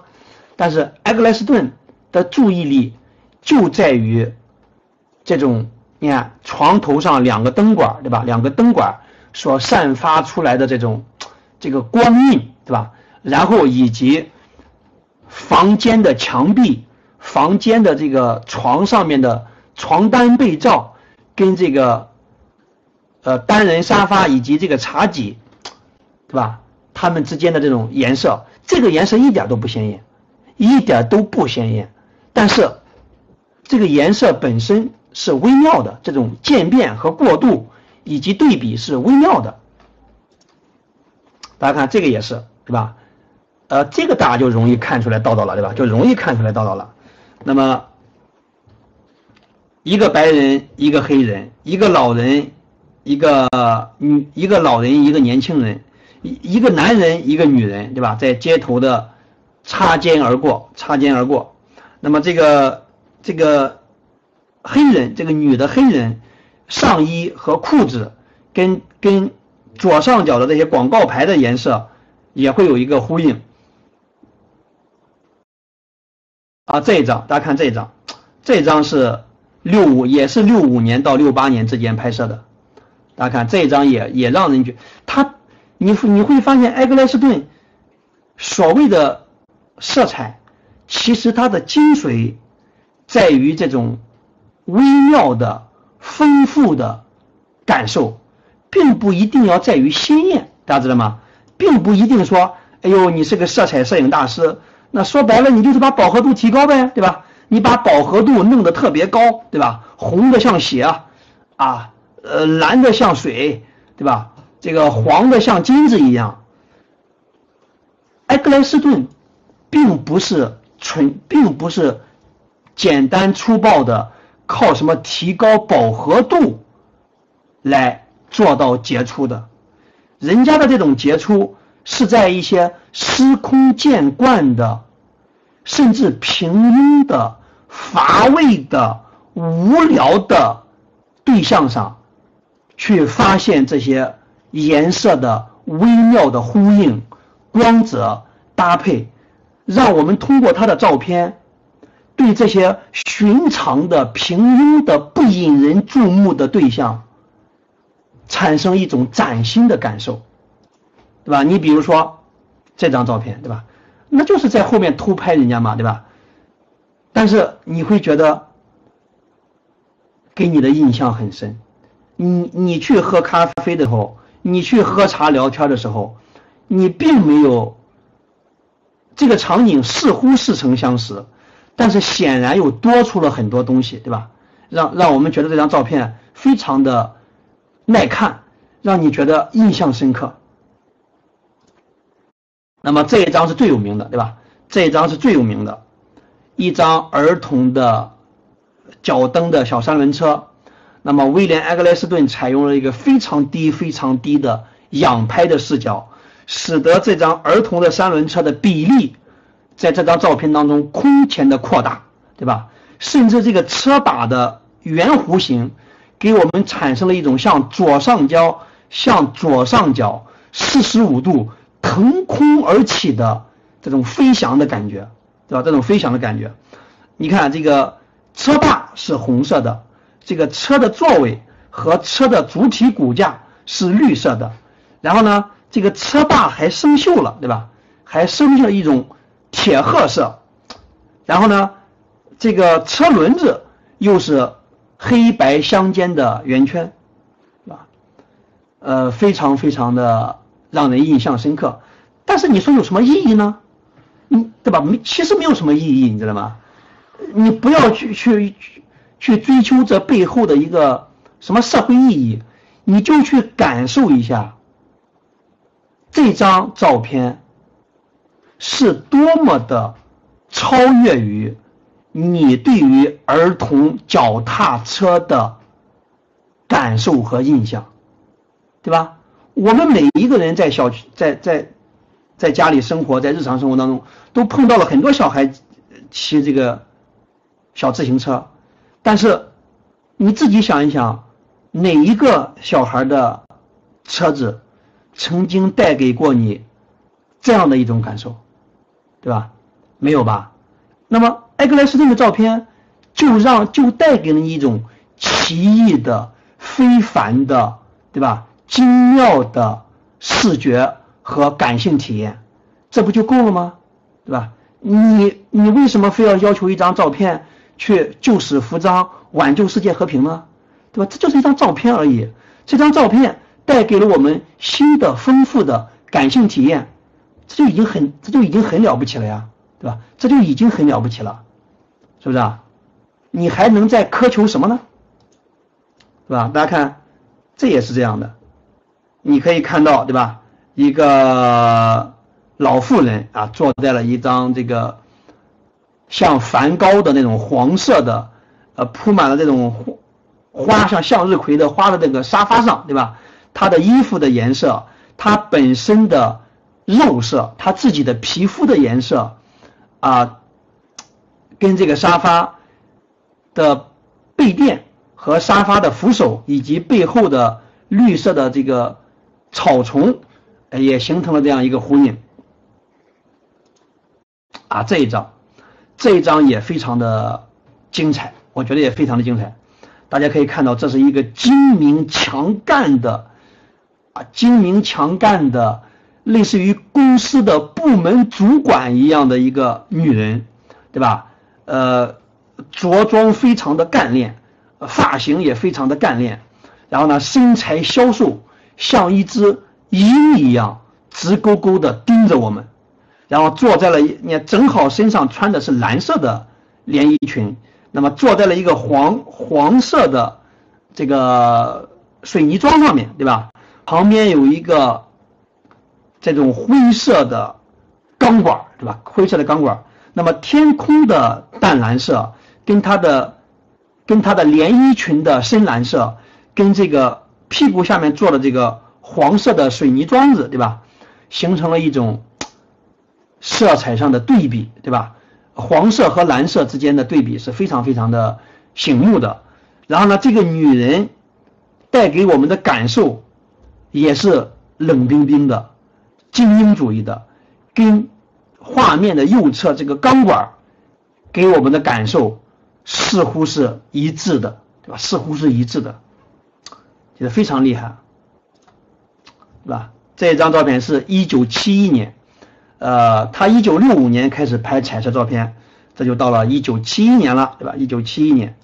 但是埃格莱斯顿的注意力就在于这种，你看床头上两个灯管，对吧？两个灯管所散发出来的这种。这个光晕，对吧？然后以及房间的墙壁、房间的这个床上面的床单被罩跟这个呃单人沙发以及这个茶几，对吧？它们之间的这种颜色，这个颜色一点都不鲜艳，一点都不鲜艳。但是这个颜色本身是微妙的，这种渐变和过渡以及对比是微妙的。大家看这个也是，对吧？呃，这个大家就容易看出来道道了，对吧？就容易看出来道道了。那么，一个白人，一个黑人，一个老人，一个女，一个老人，一个年轻人，一一个男人，一个女人，对吧？在街头的擦肩而过，擦肩而过。那么这个这个黑人，这个女的黑人，上衣和裤子跟跟左上角的这些广告牌的颜色也会有一个呼应。啊，这一张大家看这一张，这张是六五，也是六五年到六八年之间拍摄的。大家看这一张也也让人觉他，你你会发现埃格莱斯顿所谓的色彩，其实它的精髓在于这种微妙的、丰富的感受，并不一定要在于鲜艳，大家知道吗？并不一定说，哎呦，你是个色彩摄影大师。那说白了，你就是把饱和度提高呗，对吧？你把饱和度弄得特别高，对吧？红的像血啊，呃，蓝的像水，对吧？这个黄的像金子一样。埃格莱斯顿并不是纯，并不是简单粗暴的靠什么提高饱和度来做到杰出的，人家的这种杰出是在一些司空见惯的。甚至平庸的、乏味的、无聊的对象上，去发现这些颜色的微妙的呼应、光泽搭配，让我们通过他的照片，对这些寻常的、平庸的、不引人注目的对象，产生一种崭新的感受，对吧？你比如说这张照片，对吧？那就是在后面偷拍人家嘛，对吧？但是你会觉得给你的印象很深。你你去喝咖啡的时候，你去喝茶聊天的时候，你并没有这个场景似乎似曾相识，但是显然又多出了很多东西，对吧？让让我们觉得这张照片非常的耐看，让你觉得印象深刻。那么这一张是最有名的，对吧？这一张是最有名的，一张儿童的脚蹬的小三轮车。那么威廉·埃格莱斯顿采用了一个非常低、非常低的仰拍的视角，使得这张儿童的三轮车的比例在这张照片当中空前的扩大，对吧？甚至这个车把的圆弧形给我们产生了一种向左上角、向左上角四十五度。腾空而起的这种飞翔的感觉，对吧？这种飞翔的感觉，你看这个车把是红色的，这个车的座位和车的主体骨架是绿色的，然后呢，这个车把还生锈了，对吧？还生了一种铁褐色，然后呢，这个车轮子又是黑白相间的圆圈，是吧？呃，非常非常的。让人印象深刻，但是你说有什么意义呢？嗯，对吧？没，其实没有什么意义，你知道吗？你不要去去去追求这背后的一个什么社会意义，你就去感受一下这张照片是多么的超越于你对于儿童脚踏车的感受和印象，对吧？我们每一个人在小区、在在在家里生活，在日常生活当中，都碰到了很多小孩骑这个小自行车。但是你自己想一想，哪一个小孩的车子曾经带给过你这样的一种感受，对吧？没有吧？那么埃格莱斯顿的照片就让就带给了你一种奇异的、非凡的，对吧？精妙的视觉和感性体验，这不就够了吗？对吧？你你为什么非要要求一张照片去救死扶伤，挽救世界和平呢？对吧？这就是一张照片而已。这张照片带给了我们新的丰富的感性体验，这就已经很这就已经很了不起了呀，对吧？这就已经很了不起了，是不是啊？你还能再苛求什么呢？是吧？大家看，这也是这样的，你可以看到，对吧？一个老妇人啊，坐在了一张这个像梵高的那种黄色的，呃，铺满了这种花，像向日葵的花的这个沙发上，对吧？她的衣服的颜色，她本身的肉色，他自己的皮肤的颜色，啊，跟这个沙发的背垫和沙发的扶手以及背后的绿色的这个草丛。也形成了这样一个呼应啊！这一张，这一张也非常的精彩，我觉得也非常的精彩。大家可以看到，这是一个精明强干的啊，精明强干的，类似于公司的部门主管一样的一个女人，对吧？呃，着装非常的干练，发型也非常的干练，然后呢，身材消瘦，像一只。鹰一样直勾勾的盯着我们，然后坐在了一，你看正好身上穿的是蓝色的连衣裙，那么坐在了一个黄黄色的这个水泥桩上面对吧？旁边有一个这种灰色的钢管对吧？灰色的钢管，那么天空的淡蓝色跟它的跟它的连衣裙的深蓝色，跟这个屁股下面做的这个。黄色的水泥桩子，对吧？形成了一种色彩上的对比，对吧？黄色和蓝色之间的对比是非常非常的醒目的。然后呢，这个女人带给我们的感受也是冷冰冰的、精英主义的，跟画面的右侧这个钢管给我们的感受似乎是一致的，对吧？似乎是一致的，觉得非常厉害。是吧？这一张照片是一九七一年，呃，他一九六五年开始拍彩色照片，这就到了一九七一年了，对吧？一九七一年，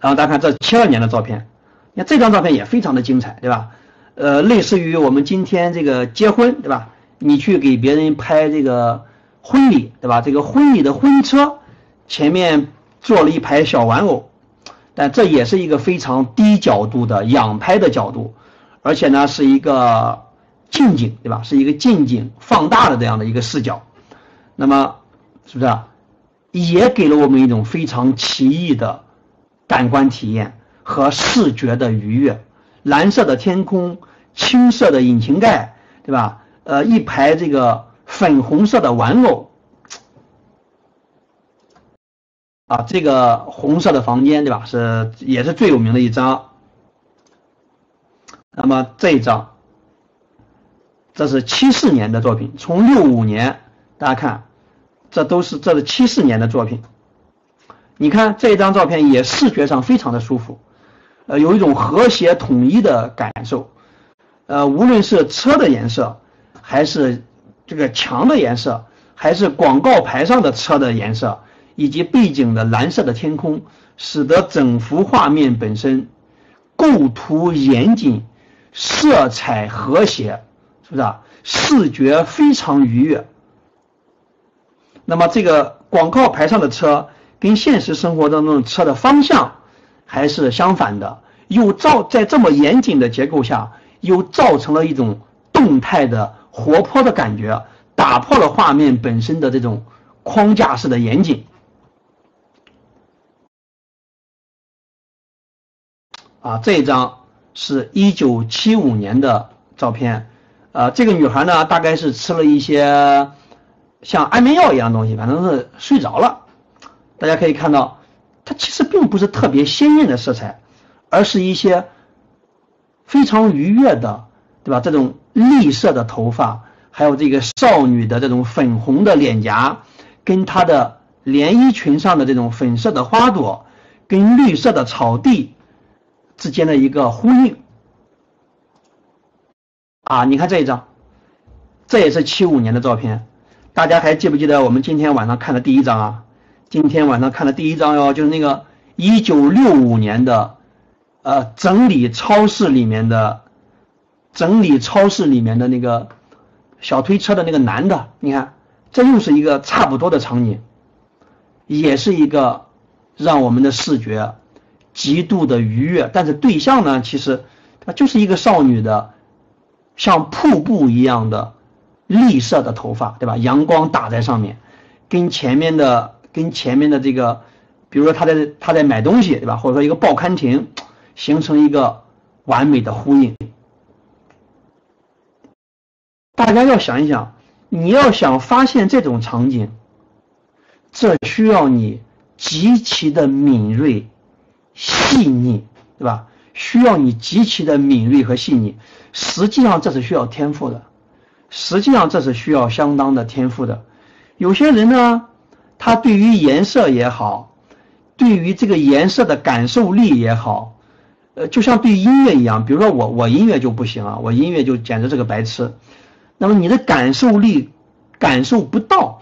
然后大家看这七二年的照片，你看这张照片也非常的精彩，对吧？呃，类似于我们今天这个结婚，对吧？你去给别人拍这个婚礼，对吧？这个婚礼的婚车前面坐了一排小玩偶，但这也是一个非常低角度的仰拍的角度。而且呢，是一个近景，对吧？是一个近景放大的这样的一个视角，那么是不是也给了我们一种非常奇异的感官体验和视觉的愉悦？蓝色的天空，青色的引擎盖，对吧？呃，一排这个粉红色的玩偶，啊，这个红色的房间，对吧？是也是最有名的一张。那么这一张，这是七四年的作品，从六五年，大家看，这都是这是七四年的作品。你看这一张照片也视觉上非常的舒服，呃，有一种和谐统一的感受，呃，无论是车的颜色，还是这个墙的颜色，还是广告牌上的车的颜色，以及背景的蓝色的天空，使得整幅画面本身构图严谨。色彩和谐，是不是啊？视觉非常愉悦。那么这个广告牌上的车跟现实生活当中车的方向还是相反的，又造在这么严谨的结构下，又造成了一种动态的活泼的感觉，打破了画面本身的这种框架式的严谨。啊，这一张。是一九七五年的照片，呃，这个女孩呢，大概是吃了一些像安眠药一样东西，反正是睡着了。大家可以看到，它其实并不是特别鲜艳的色彩，而是一些非常愉悦的，对吧？这种栗色的头发，还有这个少女的这种粉红的脸颊，跟她的连衣裙上的这种粉色的花朵，跟绿色的草地。之间的一个呼应啊！你看这一张，这也是七五年的照片，大家还记不记得我们今天晚上看的第一张啊？今天晚上看的第一章哟，就是那个一九六五年的，呃，整理超市里面的，整理超市里面的那个小推车的那个男的，你看，这又是一个差不多的场景，也是一个让我们的视觉极度的愉悦，但是对象呢，其实它就是一个少女的，像瀑布一样的绿色的头发，对吧？阳光打在上面，跟前面的。跟前面的这个，比如说他在他在买东西，对吧？或者说一个报刊亭，形成一个完美的呼应。大家要想一想，你要想发现这种场景，这需要你极其的敏锐、细腻，对吧？需要你极其的敏锐和细腻。实际上这是需要天赋的，实际上这是需要相当的天赋的。有些人呢。他对于颜色也好，对于这个颜色的感受力也好，呃，就像对音乐一样。比如说我，我音乐就不行啊，我音乐就简直是个白痴。那么你的感受力感受不到，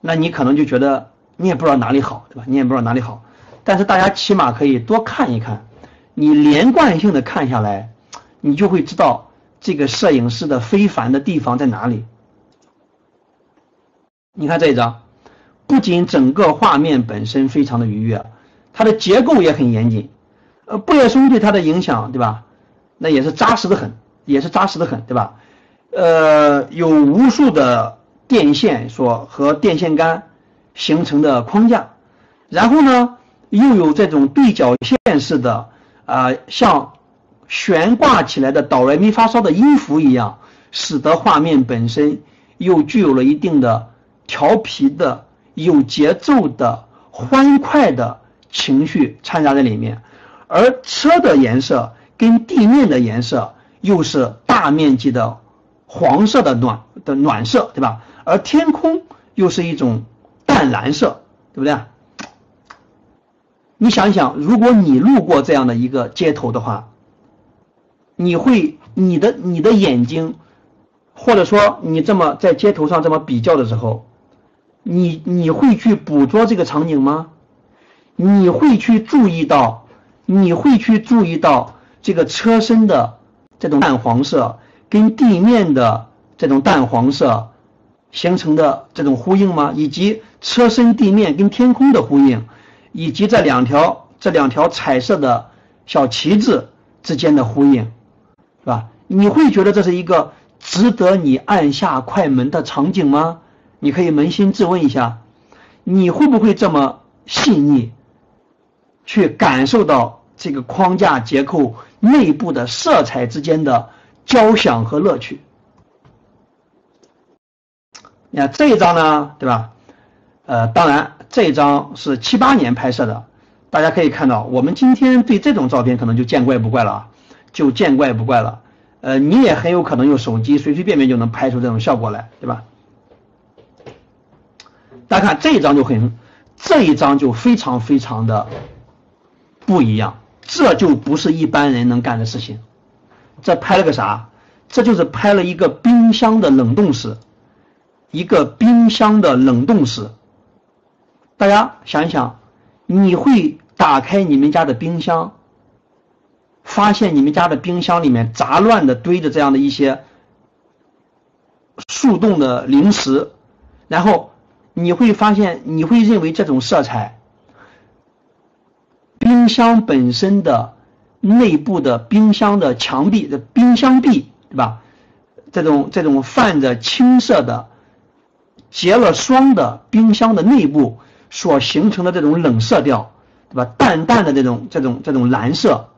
那你可能就觉得你也不知道哪里好，对吧？你也不知道哪里好。但是大家起码可以多看一看，你连贯性的看下来，你就会知道这个摄影师的非凡的地方在哪里。你看这一张。不仅整个画面本身非常的愉悦，它的结构也很严谨。呃，布列松对它的影响，对吧？那也是扎实的很，也是扎实的很，对吧？呃，有无数的电线所和电线杆形成的框架，然后呢，又有这种对角线式的啊，像悬挂起来的哆来咪发嗦的音符一样，使得画面本身又具有了一定的调皮的。有节奏的欢快的情绪掺杂在里面，而车的颜色跟地面的颜色又是大面积的黄色的暖的暖色，对吧？而天空又是一种淡蓝色，对不对？你想想，如果你路过这样的一个街头的话，你会你的你的眼睛，或者说你这么在街头上这么比较的时候。你你会去捕捉这个场景吗？你会去注意到，你会去注意到这个车身的这种淡黄色跟地面的这种淡黄色形成的这种呼应吗？以及车身地面跟天空的呼应，以及这两条这两条彩色的小旗子之间的呼应，是吧？你会觉得这是一个值得你按下快门的场景吗？你可以扪心自问一下，你会不会这么细腻，去感受到这个框架结构内部的色彩之间的交响和乐趣？你看这一张呢，对吧？呃，当然这一张是七八年拍摄的，大家可以看到，我们今天对这种照片可能就见怪不怪了啊，就见怪不怪了。呃，你也很有可能用手机随随便便就能拍出这种效果来，对吧？大家看这一张就很，这一张就非常非常的不一样，这就不是一般人能干的事情。这拍了个啥？这就是拍了一个冰箱的冷冻室，一个冰箱的冷冻室。大家想一想，你会打开你们家的冰箱，发现你们家的冰箱里面杂乱的堆着这样的一些速冻的零食，然后。你会发现，你会认为这种色彩，冰箱本身的内部的冰箱的墙壁的冰箱壁，对吧？这种这种泛着青色的、结了霜的冰箱的内部所形成的这种冷色调，对吧？淡淡的这种这种这种蓝色，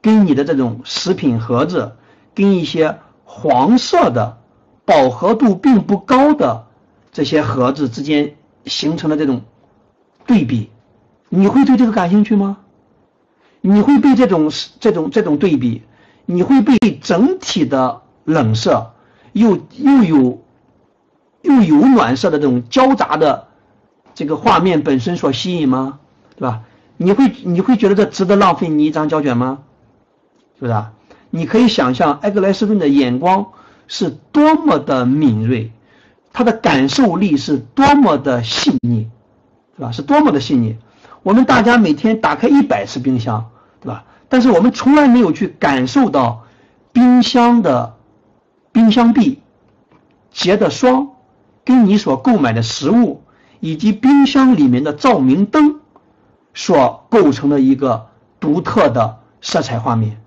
跟你的这种食品盒子，跟一些黄色的饱和度并不高的。这些盒子之间形成的这种对比，你会对这个感兴趣吗？你会被这种这种这种对比，你会被整体的冷色又又有又有暖色的这种交杂的这个画面本身所吸引吗？对吧？你会你会觉得这值得浪费你一张胶卷吗？是不是啊？你可以想象埃格莱斯顿的眼光是多么的敏锐。他的感受力是多么的细腻，对吧？是多么的细腻。我们大家每天打开一百次冰箱，对吧？但是我们从来没有去感受到冰箱的冰箱壁结的霜，跟你所购买的食物以及冰箱里面的照明灯所构成的一个独特的色彩画面，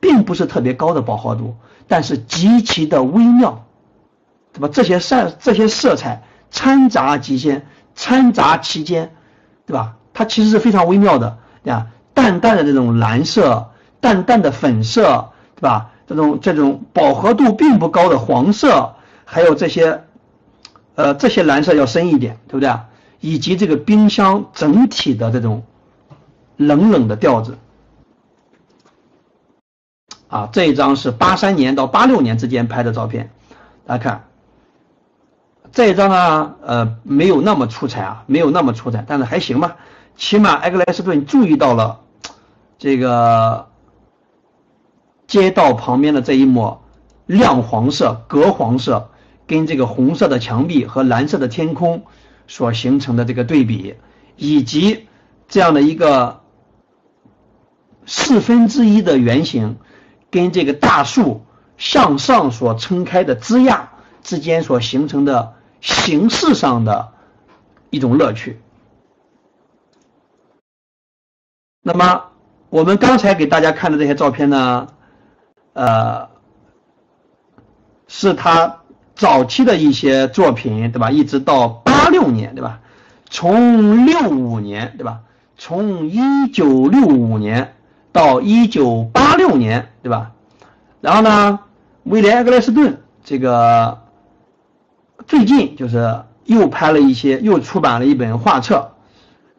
并不是特别高的饱和度，但是极其的微妙，对吧？这些色这些色彩掺杂其间，掺杂其间，对吧？它其实是非常微妙的，对吧？淡淡的这种蓝色，淡淡的粉色，对吧？这种这种饱和度并不高的黄色，还有这些，呃，这些蓝色要深一点，对不对？以及这个冰箱整体的这种冷冷的调子。啊，这一张是八三年到八六年之间拍的照片，大家看，这一张呢，呃，没有那么出彩啊，没有那么出彩，但是还行吧，起码埃格莱斯顿注意到了。这个街道旁边的这一抹亮黄色、隔黄色，跟这个红色的墙壁和蓝色的天空所形成的这个对比，以及这样的一个四分之一的圆形，跟这个大树向上所撑开的枝桠之间所形成的形式上的一种乐趣。那么。我们刚才给大家看的这些照片呢，呃，是他早期的一些作品，对吧？一直到八六年，对吧？从六五年，对吧？从一九六五年到一九八六年，对吧？然后呢，威廉·埃格莱斯顿这个最近就是又拍了一些，又出版了一本画册，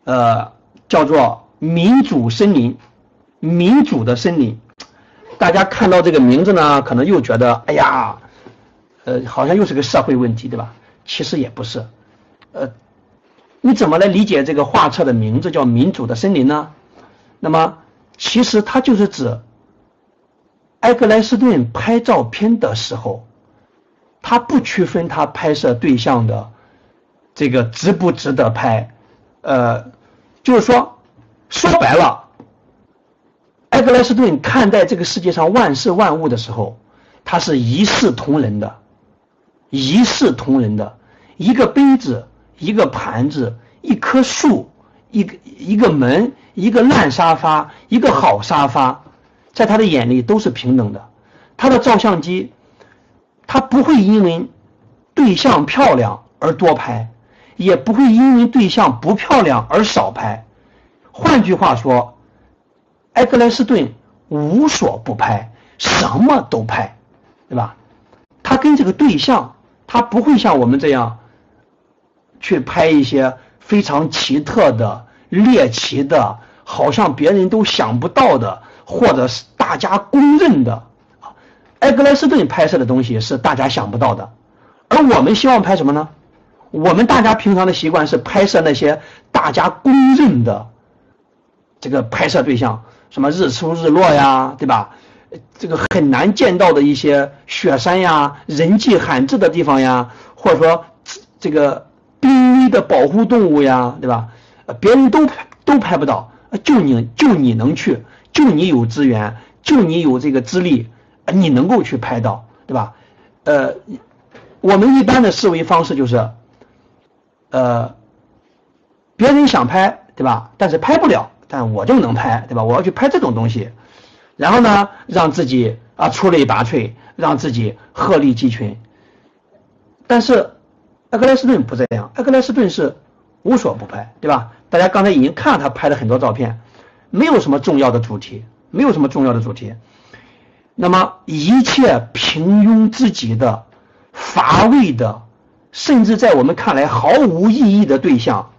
呃，叫做《民主森林》。民主的森林，大家看到这个名字呢，可能又觉得，哎呀，呃，好像又是个社会问题，对吧？其实也不是，呃，你怎么来理解这个画册的名字叫《民主的森林》呢？那么，其实它就是指埃格莱斯顿拍照片的时候，他不区分他拍摄对象的这个值不值得拍，呃，就是说，说白了。埃格莱斯顿看待这个世界上万事万物的时候，他是一视同仁的，一视同仁的。一个杯子，一个盘子，一棵树，一个一个门，一个烂沙发，一个好沙发，在他的眼里都是平等的。他的照相机，他不会因为对象漂亮而多拍，也不会因为对象不漂亮而少拍。换句话说。埃格莱斯顿无所不拍，什么都拍，对吧？他跟这个对象，他不会像我们这样去拍一些非常奇特的、猎奇的，好像别人都想不到的，或者是大家公认的。埃格莱斯顿拍摄的东西是大家想不到的，而我们希望拍什么呢？我们大家平常的习惯是拍摄那些大家公认的这个拍摄对象。什么日出日落呀，对吧？这个很难见到的一些雪山呀，人迹罕至的地方呀，或者说这个濒危的保护动物呀，对吧？别人都都拍不到，就你就你能去，就你有资源，就你有这个资历，你能够去拍到，对吧？呃，我们一般的思维方式就是，呃，别人想拍，对吧？但是拍不了。但我就能拍，对吧？我要去拍这种东西，然后呢，让自己啊出类拔萃，让自己鹤立鸡群。但是埃格莱斯顿不这样，埃格莱斯顿是无所不拍，对吧？大家刚才已经看了他拍的很多照片，没有什么重要的主题，没有什么重要的主题。那么一切平庸之极的、乏味的，甚至在我们看来毫无意义的对象，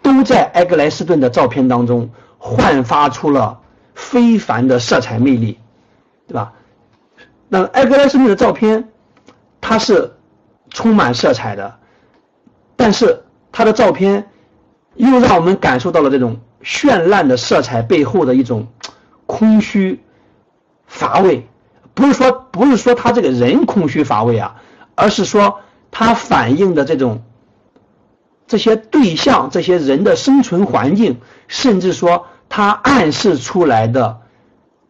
都在埃格莱斯顿的照片当中。焕发出了非凡的色彩魅力，对吧？那埃格莱斯顿的照片，它是充满色彩的，但是他的照片又让我们感受到了这种绚烂的色彩背后的一种空虚乏味。不是说不是说他这个人空虚乏味啊，而是说他反映的这种这些对象、这些人的生存环境，甚至说他暗示出来的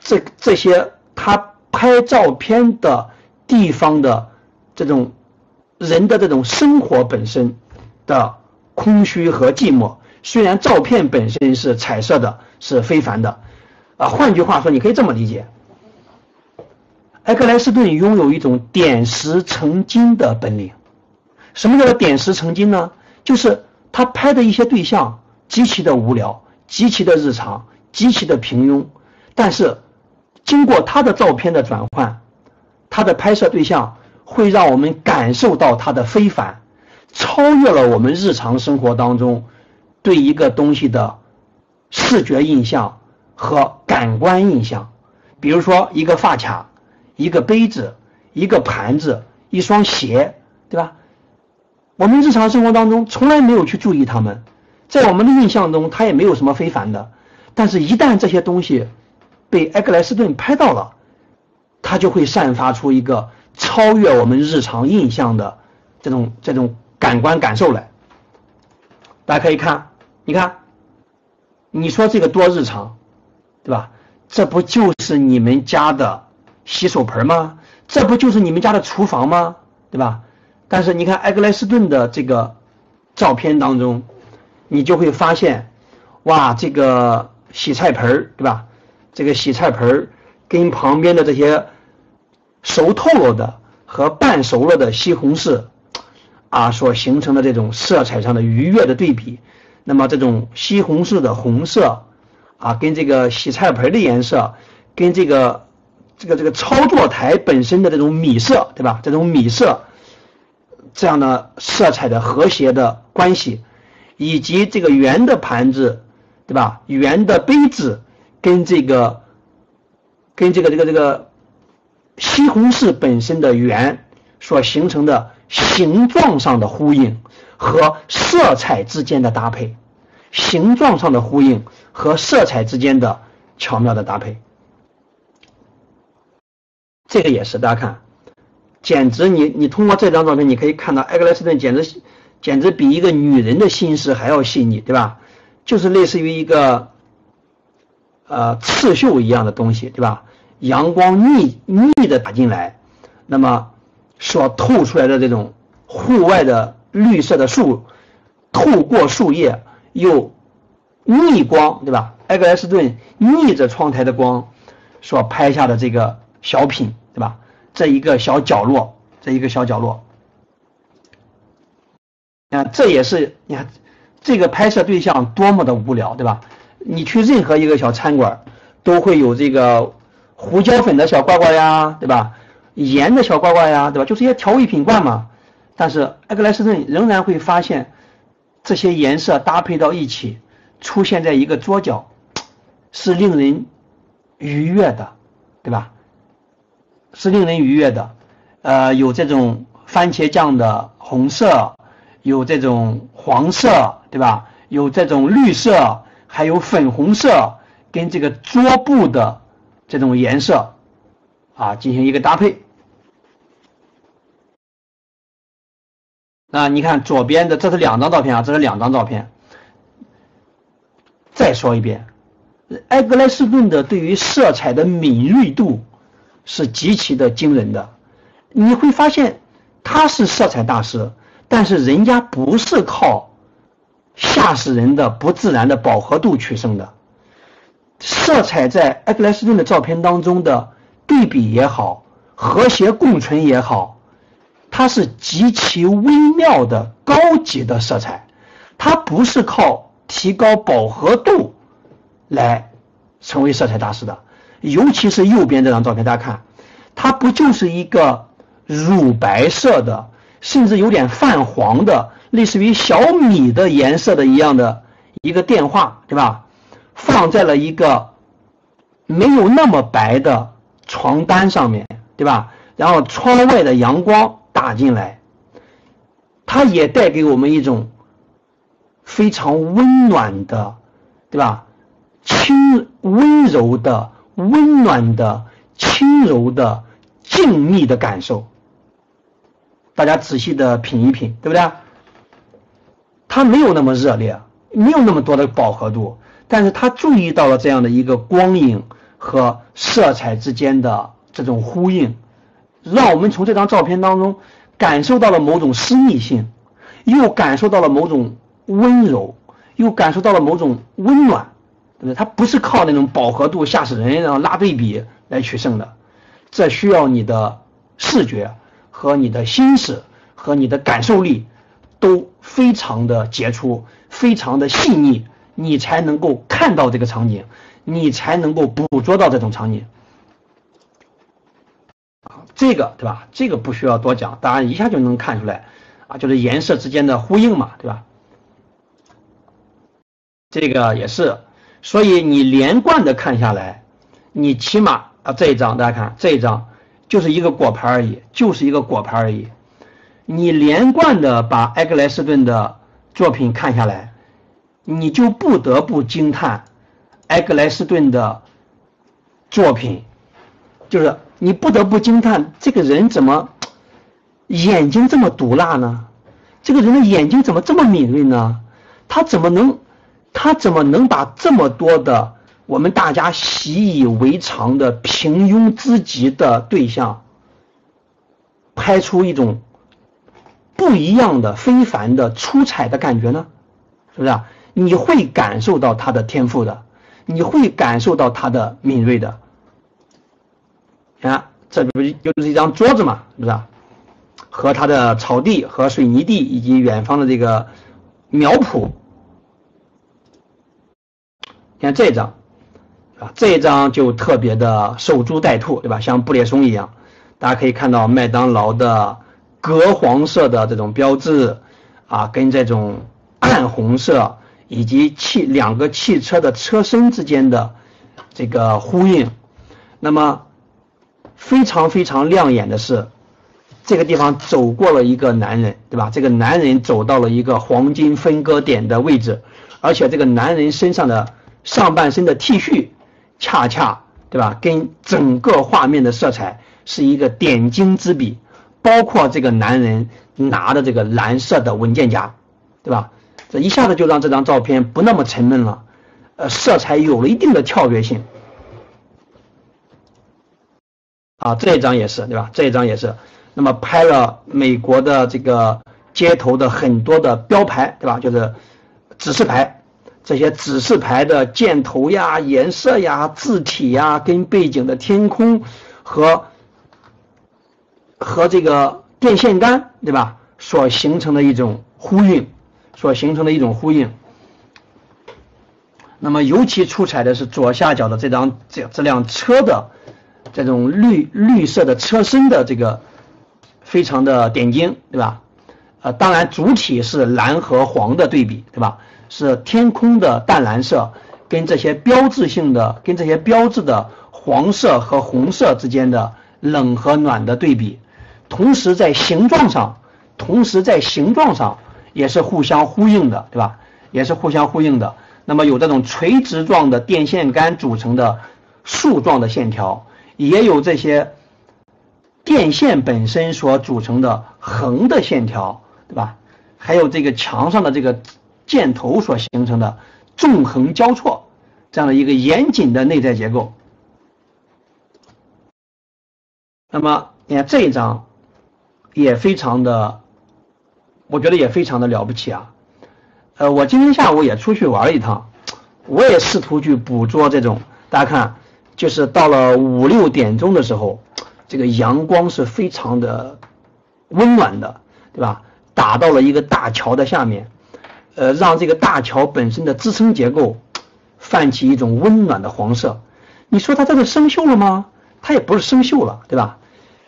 这这些他拍照片的地方的这种人的这种生活本身的空虚和寂寞。虽然照片本身是彩色的，是非凡的，啊，换句话说，你可以这么理解。埃克莱斯顿拥有一种点石成金的本领。什么叫做点石成金呢？就是他拍的一些对象极其的无聊，极其的日常，极其的平庸。但是经过他的照片的转换，他的拍摄对象会让我们感受到他的非凡，超越了我们日常生活当中对一个东西的视觉印象和感官印象。比如说一个发卡。一个杯子，一个盘子，一双鞋，对吧？我们日常生活当中从来没有去注意它们，在我们的印象中，它也没有什么非凡的。但是，一旦这些东西被埃格莱斯顿拍到了，它就会散发出一个超越我们日常印象的这种这种感官感受来。大家可以看，你看，你说这个多日常，对吧？这不就是你们家的？洗手盆吗？这不就是你们家的厨房吗？对吧？但是你看埃格莱斯顿的这个照片当中，你就会发现，哇，这个洗菜盆儿对吧？这个洗菜盆儿跟旁边的这些熟透了的和半熟了的西红柿啊，所形成的这种色彩上的愉悦的对比。那么这种西红柿的红色啊，跟这个洗菜盆的颜色，跟这个。这个这个操作台本身的这种米色，对吧？这种米色这样的色彩的和谐的关系，以及这个圆的盘子，对吧？圆的杯子跟这个跟这个这个这个西红柿本身的圆所形成的形状上的呼应和色彩之间的搭配，形状上的呼应和色彩之间的巧妙的搭配。这个也是，大家看，简直你你通过这张照片，你可以看到埃格莱斯顿简直简直比一个女人的心思还要细腻，对吧？就是类似于一个呃刺绣一样的东西，对吧？阳光逆逆的打进来，那么所透出来的这种户外的绿色的树，透过树叶又逆光，对吧？埃格莱斯顿逆着窗台的光所拍下的这个。小品对吧？这一个小角落，这一个小角落，啊，这也是你看这个拍摄对象多么的无聊，对吧？你去任何一个小餐馆，都会有这个胡椒粉的小罐罐呀，对吧？盐的小罐罐呀，对吧？就这些调味品罐嘛。但是埃格莱斯顿仍然会发现这些颜色搭配到一起，出现在一个桌角，是令人愉悦的，对吧？是令人愉悦的，呃，有这种番茄酱的红色，有这种黄色，对吧？有这种绿色，还有粉红色，跟这个桌布的这种颜色啊进行一个搭配。那，你看左边的，这是两张照片啊，这是两张照片。再说一遍，埃格莱斯顿的对于色彩的敏锐度。是极其的惊人的，你会发现他是色彩大师，但是人家不是靠吓死人的不自然的饱和度取胜的。色彩在埃格莱斯顿的照片当中的对比也好，和谐共存也好，它是极其微妙的高级的色彩，它不是靠提高饱和度来成为色彩大师的。尤其是右边这张照片，大家看，它不就是一个乳白色的，甚至有点泛黄的，类似于小米的颜色的一样的一个电话，对吧？放在了一个没有那么白的床单上面，对吧？然后窗外的阳光打进来，它也带给我们一种非常温暖的，对吧？轻温柔的。温暖的、轻柔的、静谧的感受，大家仔细的品一品，对不对？它没有那么热烈，没有那么多的饱和度，但是他注意到了这样的一个光影和色彩之间的这种呼应，让我们从这张照片当中感受到了某种私密性，又感受到了某种温柔，又感受到了某种温暖，对不对？它不是靠那种饱和度吓死人，然后拉对比来取胜的，这需要你的视觉和你的心思和你的感受力。都非常的杰出，非常的细腻，你才能够看到这个场景，你才能够捕捉到这种场景。啊，这个对吧？这个不需要多讲，大家一下就能看出来，啊，就是颜色之间的呼应嘛，对吧？这个也是，所以你连贯的看下来，你起码啊这一张大家看这一张就是一个果盘而已，就是一个果盘而已。你连贯的把埃格莱斯顿的作品看下来，你就不得不惊叹埃格莱斯顿的作品，就是你不得不惊叹这个人怎么眼睛这么毒辣呢？这个人的眼睛怎么这么敏锐呢？他怎么能他怎么能把这么多的我们大家习以为常的平庸之极的对象拍出一种？不一样的、非凡的、出彩的感觉呢，是不是啊？你会感受到他的天赋的，你会感受到他的敏锐的。啊，这不就是一张桌子嘛，是不是啊？和他的草地和水泥地以及远方的这个苗圃。你看这一张，啊，这一张就特别的守株待兔，对吧？像布列松一样，大家可以看到麦当劳的。格黄色的这种标志啊，跟这种暗 红色以及汽两个汽车的车身之间的这个呼应。那么非常非常亮眼的是，这个地方走过了一个男人，对吧？这个男人走到了一个黄金分割点的位置，而且这个男人身上的上半身的 T 恤，恰恰对吧？跟整个画面的色彩是一个点睛之笔。包括这个男人拿的这个蓝色的文件夹，对吧？这一下子就让这张照片不那么沉闷了，呃，色彩有了一定的跳跃性。啊，这一张也是，对吧？这一张也是。那么拍了美国的这个街头的很多的标牌，对吧？就是指示牌，这些指示牌的箭头呀、颜色呀、字体呀，跟背景的天空和。和这个电线杆，对吧？所形成的一种呼应，所形成的一种呼应。那么尤其出彩的是左下角的这张这这辆车的这种绿绿色的车身的这个非常的点睛，对吧？呃，当然主体是蓝和黄的对比，对吧？是天空的淡蓝色跟这些标志性的跟这些标志的黄色和红色之间的冷和暖的对比。同时在形状上，同时在形状上也是互相呼应的，对吧？也是互相呼应的。那么有这种垂直状的电线杆组成的竖状的线条，也有这些电线本身所组成的横的线条，对吧？还有这个墙上的这个箭头所形成的纵横交错这样的一个严谨的内在结构。那么你看这一张。也非常的，我觉得也非常的了不起啊，呃，我今天下午也出去玩了一趟，我也试图去捕捉这种，大家看，就是到了五六点钟的时候，这个阳光是非常的温暖的，对吧？打到了一个大桥的下面，呃，让这个大桥本身的支撑结构泛起一种温暖的黄色。你说它这是生锈了吗？它也不是生锈了，对吧？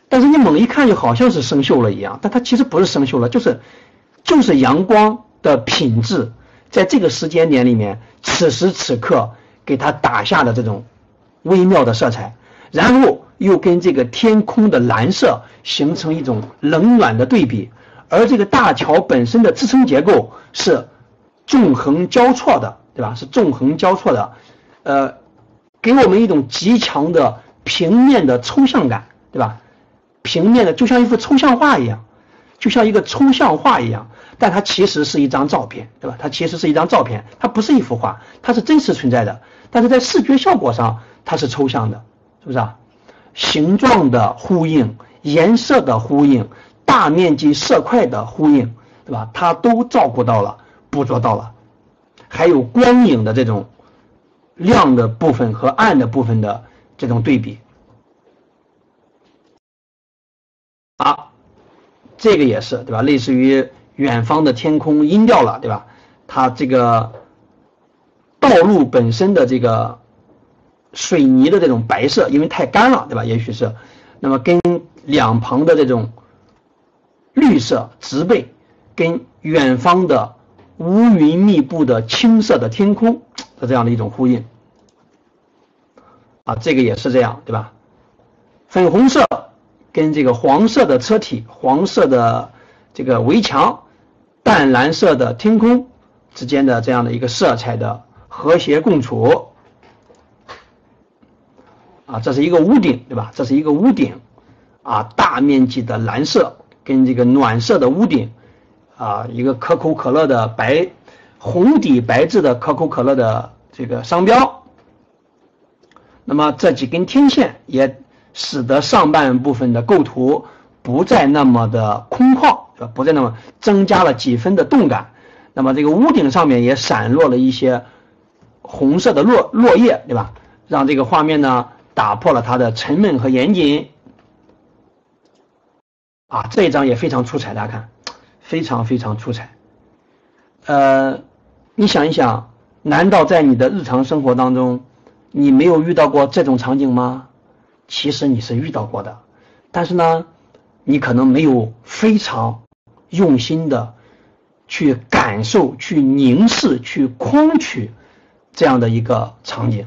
但是你猛一看就好像是生锈了一样，但它其实不是生锈了，就是就是阳光的品质在这个时间点里面，此时此刻给它打下的这种微妙的色彩，然后又跟这个天空的蓝色形成一种冷暖的对比，而这个大桥本身的支撑结构是纵横交错的，对吧？是纵横交错的，呃，给我们一种极强的平面的抽象感，对吧？平面的就像一幅抽象画一样，就像一个抽象画一样，但它其实是一张照片，对吧？它其实是一张照片，它不是一幅画，它是真实存在的，但是在视觉效果上它是抽象的，是不是啊？形状的呼应、颜色的呼应、大面积色块的呼应，对吧？它都照顾到了、捕捉到了，还有光影的这种亮的部分和暗的部分的这种对比。啊，这个也是对吧？类似于远方的天空阴掉了，对吧？它这个道路本身的这个水泥的这种白色，因为太干了，对吧？也许是，那么跟两旁的这种绿色植被，跟远方的乌云密布的青色的天空的这样的一种呼应。啊，这个也是这样，对吧？粉红色。跟这个黄色的车体、黄色的这个围墙、淡蓝色的天空之间的这样的一个色彩的和谐共处，啊，这是一个屋顶，对吧？这是一个屋顶，啊，大面积的蓝色跟这个暖色的屋顶，啊，一个可口可乐的白红底白字的可口可乐的这个商标，那么这几根天线也。使得上半部分的构图不再那么的空旷，是吧？不再那么增加了几分的动感。那么这个屋顶上面也散落了一些红色的落落叶，对吧？让这个画面呢打破了它的沉闷和严谨。啊，这一张也非常出彩，大家看，非常非常出彩。呃，你想一想，难道在你的日常生活当中，你没有遇到过这种场景吗？其实你是遇到过的，但是呢，你可能没有非常用心的去感受、去凝视、去框取这样的一个场景，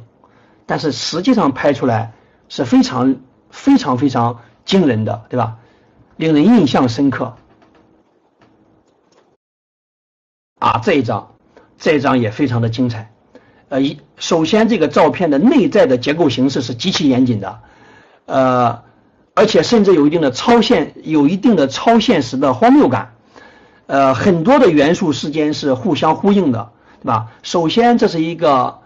但是实际上拍出来是非常非常非常惊人的，对吧？令人印象深刻。啊，这一张，这一张也非常的精彩。呃，一首先这个照片的内在的结构形式是极其严谨的。呃，而且甚至有一定的超现，有一定的超现实的荒谬感。呃，很多的元素之间是互相呼应的，对吧？首先，这是一个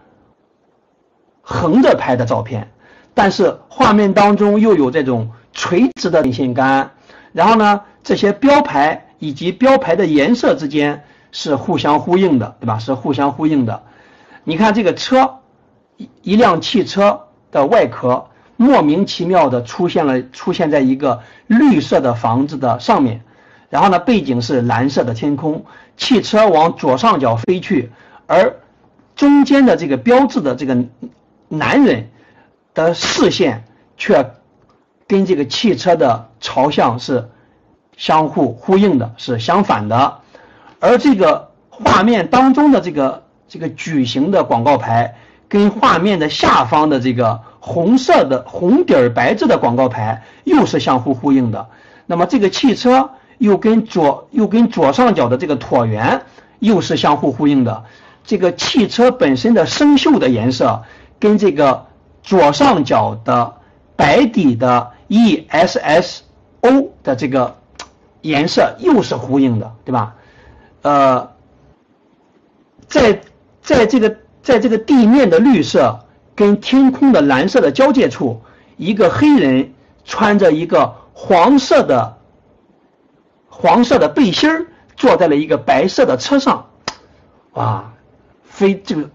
横着拍的照片，但是画面当中又有这种垂直的电线杆，然后呢，这些标牌以及标牌的颜色之间是互相呼应的，对吧？是互相呼应的。你看这个车，一一辆汽车的外壳。莫名其妙的出现了，出现在一个绿色的房子的上面，然后呢，背景是蓝色的天空，汽车往左上角飞去，而中间的这个标志的这个男人的视线却跟这个汽车的朝向是相互呼应的，是相反的，而这个画面当中的这个这个矩形的广告牌跟画面的下方的这个。红色的红底儿白字的广告牌又是相互呼应的，那么这个汽车又跟左又跟左上角的这个椭圆又是相互呼应的，这个汽车本身的生锈的颜色跟这个左上角的白底的 E S S O 的这个颜色又是呼应的，对吧？呃，在在这个在这个地面的绿色。跟天空的蓝色的交界处，一个黑人穿着一个黄色的黄色的背心儿，坐在了一个白色的车上，哇，非这个，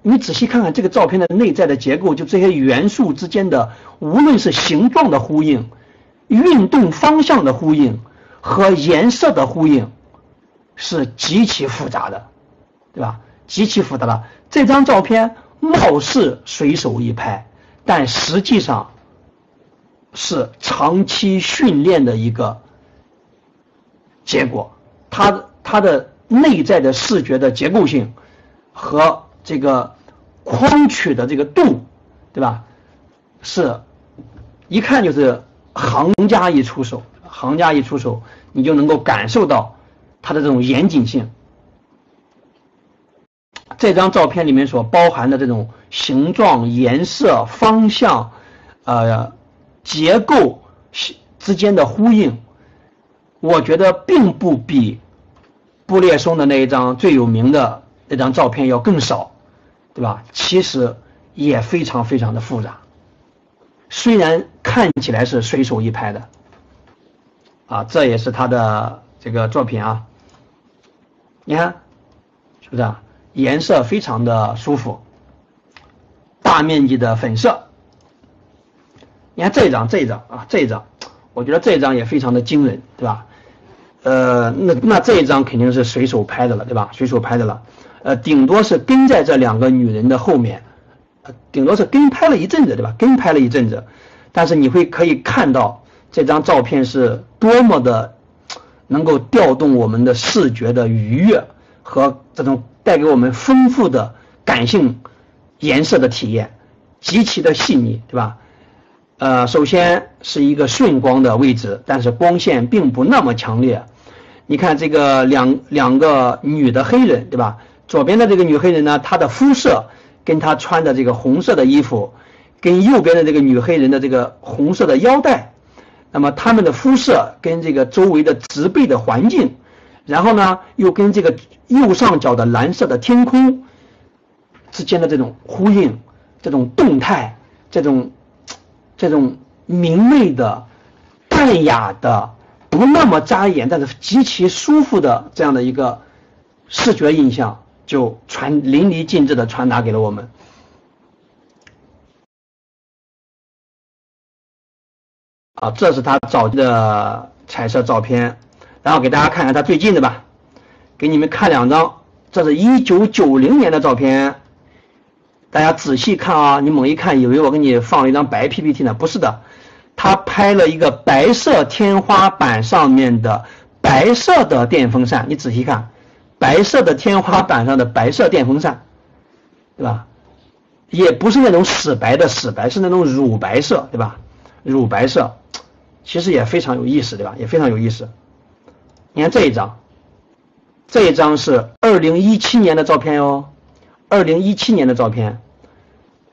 你仔细看看这个照片的内在的结构，就这些元素之间的，无论是形状的呼应、运动方向的呼应和颜色的呼应，是极其复杂的，对吧？极其复杂的这张照片。貌似随手一拍，但实际上是长期训练的一个结果。它它的内在的视觉的结构性和这个框取的这个度，对吧？是一看就是行家一出手，行家一出手，你就能够感受到它的这种严谨性。这张照片里面所包含的这种形状、颜色、方向、呃结构之间的呼应，我觉得并不比布列松的那一张最有名的那张照片要更少，对吧？其实也非常非常的复杂，虽然看起来是随手一拍的，啊，这也是他的这个作品啊，你看是不是啊？颜色非常的舒服，大面积的粉色。你看这一张，这一张啊，这一张，我觉得这一张也非常的惊人，对吧？呃，那那这一张肯定是随手拍的了，对吧？随手拍的了，呃，顶多是跟在这两个女人的后面，顶多是跟拍了一阵子，对吧？跟拍了一阵子，但是你会可以看到这张照片是多么的能够调动我们的视觉的愉悦和这种带给我们丰富的感性颜色的体验，极其的细腻，对吧？呃，首先是一个顺光的位置，但是光线并不那么强烈。你看这个两两个女的黑人，对吧？左边的这个女黑人呢，她的肤色跟她穿的这个红色的衣服，跟右边的这个女黑人的这个红色的腰带，那么他们的肤色跟这个周围的植被的环境，然后呢，又跟这个右上角的蓝色的天空之间的这种呼应，这种动态，这种。这种明媚的、淡雅的、不那么扎眼，但是极其舒服的这样的一个视觉印象，就传淋漓尽致的传达给了我们。啊，这是他早期的彩色照片，然后给大家看看他最近的吧，给你们看两张，这是一九九零年的照片。大家仔细看啊，你猛一看，以为我给你放了一张白 PPT 呢？不是的，他拍了一个白色天花板上面的白色的电风扇。你仔细看，白色的天花板上的白色电风扇，对吧？也不是那种死白的死白，是那种乳白色，对吧？乳白色，其实也非常有意思，对吧？也非常有意思。你看这一张，这一张是二零一七年的照片哟，二零一七年的照片。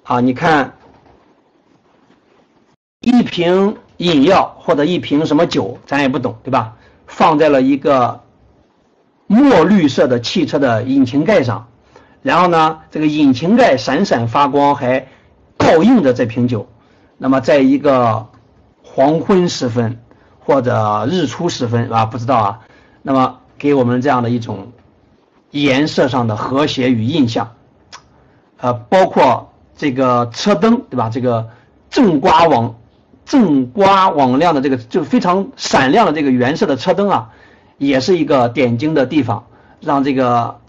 啊，你看，一瓶饮料或者一瓶什么酒，咱也不懂，对吧？放在了一个墨绿色的汽车的引擎盖上，然后呢，这个引擎盖闪闪发光，还倒映着这瓶酒。那么，在一个黄昏时分或者日出时分，啊，不知道啊。那么，给我们这样的一种颜色上的和谐与印象，呃，包括。这个车灯对吧？这个正刮网正刮网亮的这个就非常闪亮的这个原色的车灯啊，也是一个点睛的地方，让这个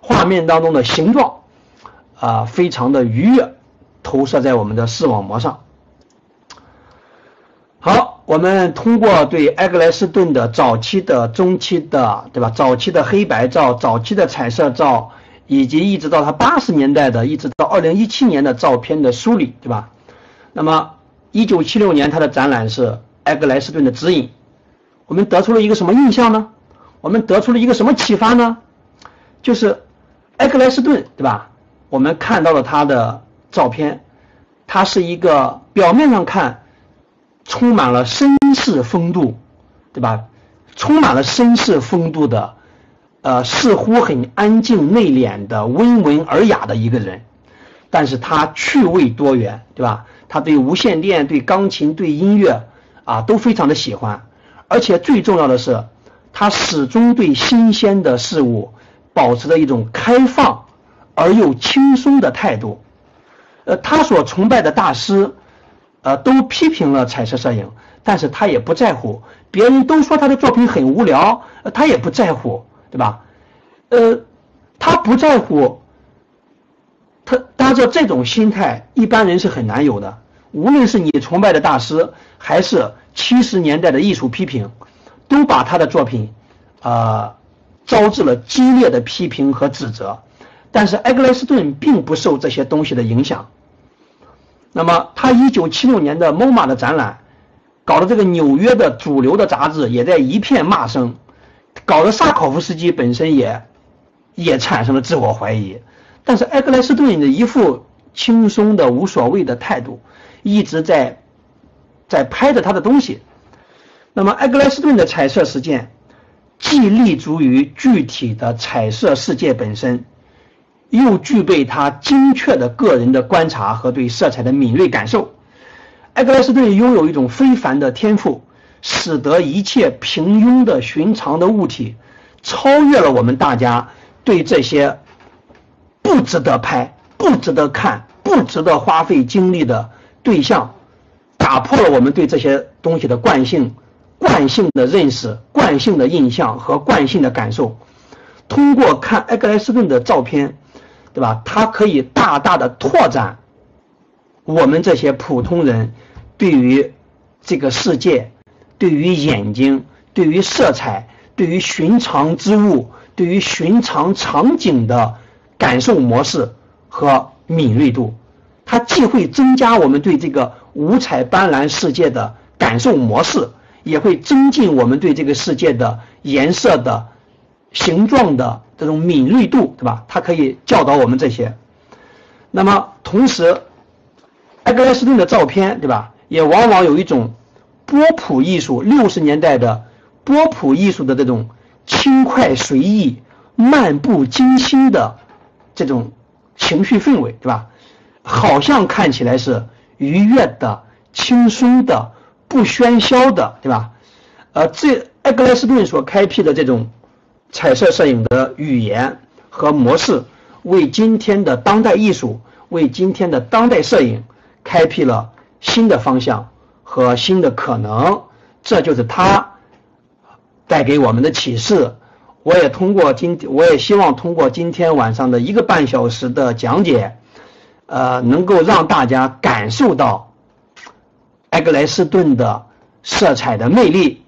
画面当中的形状啊非常的愉悦，投射在我们的视网膜上。好，我们通过对埃格莱斯顿的早期的、中期的，对吧？早期的黑白照、早期的彩色照。以及一直到他八十年代的，一直到二零一七年的照片的梳理，对吧？那么一九七六年他的展览是埃格莱斯顿的指引，我们得出了一个什么印象呢？我们得出了一个什么启发呢？就是埃格莱斯顿，对吧？我们看到了他的照片，他是一个表面上看充满了绅士风度，对吧？充满了绅士风度的。呃，似乎很安静内敛的、温文尔雅的一个人，但是他趣味多元，对吧？他对无线电、对钢琴、对音乐啊都非常的喜欢，而且最重要的是，他始终对新鲜的事物保持着一种开放而又轻松的态度。呃，他所崇拜的大师，呃，都批评了彩色摄影，但是他也不在乎，别人都说他的作品很无聊，他也不在乎。对吧？呃，他不在乎，他搭着这种心态，一般人是很难有的。无论是你崇拜的大师，还是七十年代的艺术批评，都把他的作品啊招致了激烈的批评和指责。但是埃格莱斯顿并不受这些东西的影响。那么他一九七六年的 MoMA 的展览，搞得这个纽约的主流的杂志也在一片骂声。搞得萨考夫斯基本身也也产生了自我怀疑，但是埃格莱斯顿的一副轻松的无所谓的态度，一直在在拍着他的东西。那么，埃格莱斯顿的彩色实践既立足于具体的彩色世界本身，又具备他精确的个人的观察和对色彩的敏锐感受。埃格莱斯顿拥有一种非凡的天赋，使得一切平庸的寻常的物体超越了我们大家对这些不值得拍、不值得看、不值得花费精力的对象，打破了我们对这些东西的惯性、惯性的认识、惯性的印象和惯性的感受。通过看埃格莱斯顿的照片，对吧？它可以大大的拓展。我们这些普通人对于这个世界、对于眼睛、对于色彩、对于寻常之物、对于寻常场景的感受模式和敏锐度，它既会增加我们对这个五彩斑斓世界的感受模式，也会增进我们对这个世界的颜色的形状的这种敏锐度，对吧？它可以教导我们这些。那么同时，埃格莱斯顿的照片，对吧？也往往有一种波普艺术，六十年代的波普艺术的这种轻快随意、漫不经心的这种情绪氛围，对吧？好像看起来是愉悦的、轻松的、不喧嚣的，对吧？呃，这埃格莱斯顿所开辟的这种彩色摄影的语言和模式，为今天的当代艺术，为今天的当代摄影。开辟了新的方向和新的可能，这就是他带给我们的启示。我也通过今，我也希望通过今天晚上的一个半小时的讲解，呃，能够让大家感受到埃格莱斯顿的色彩的魅力。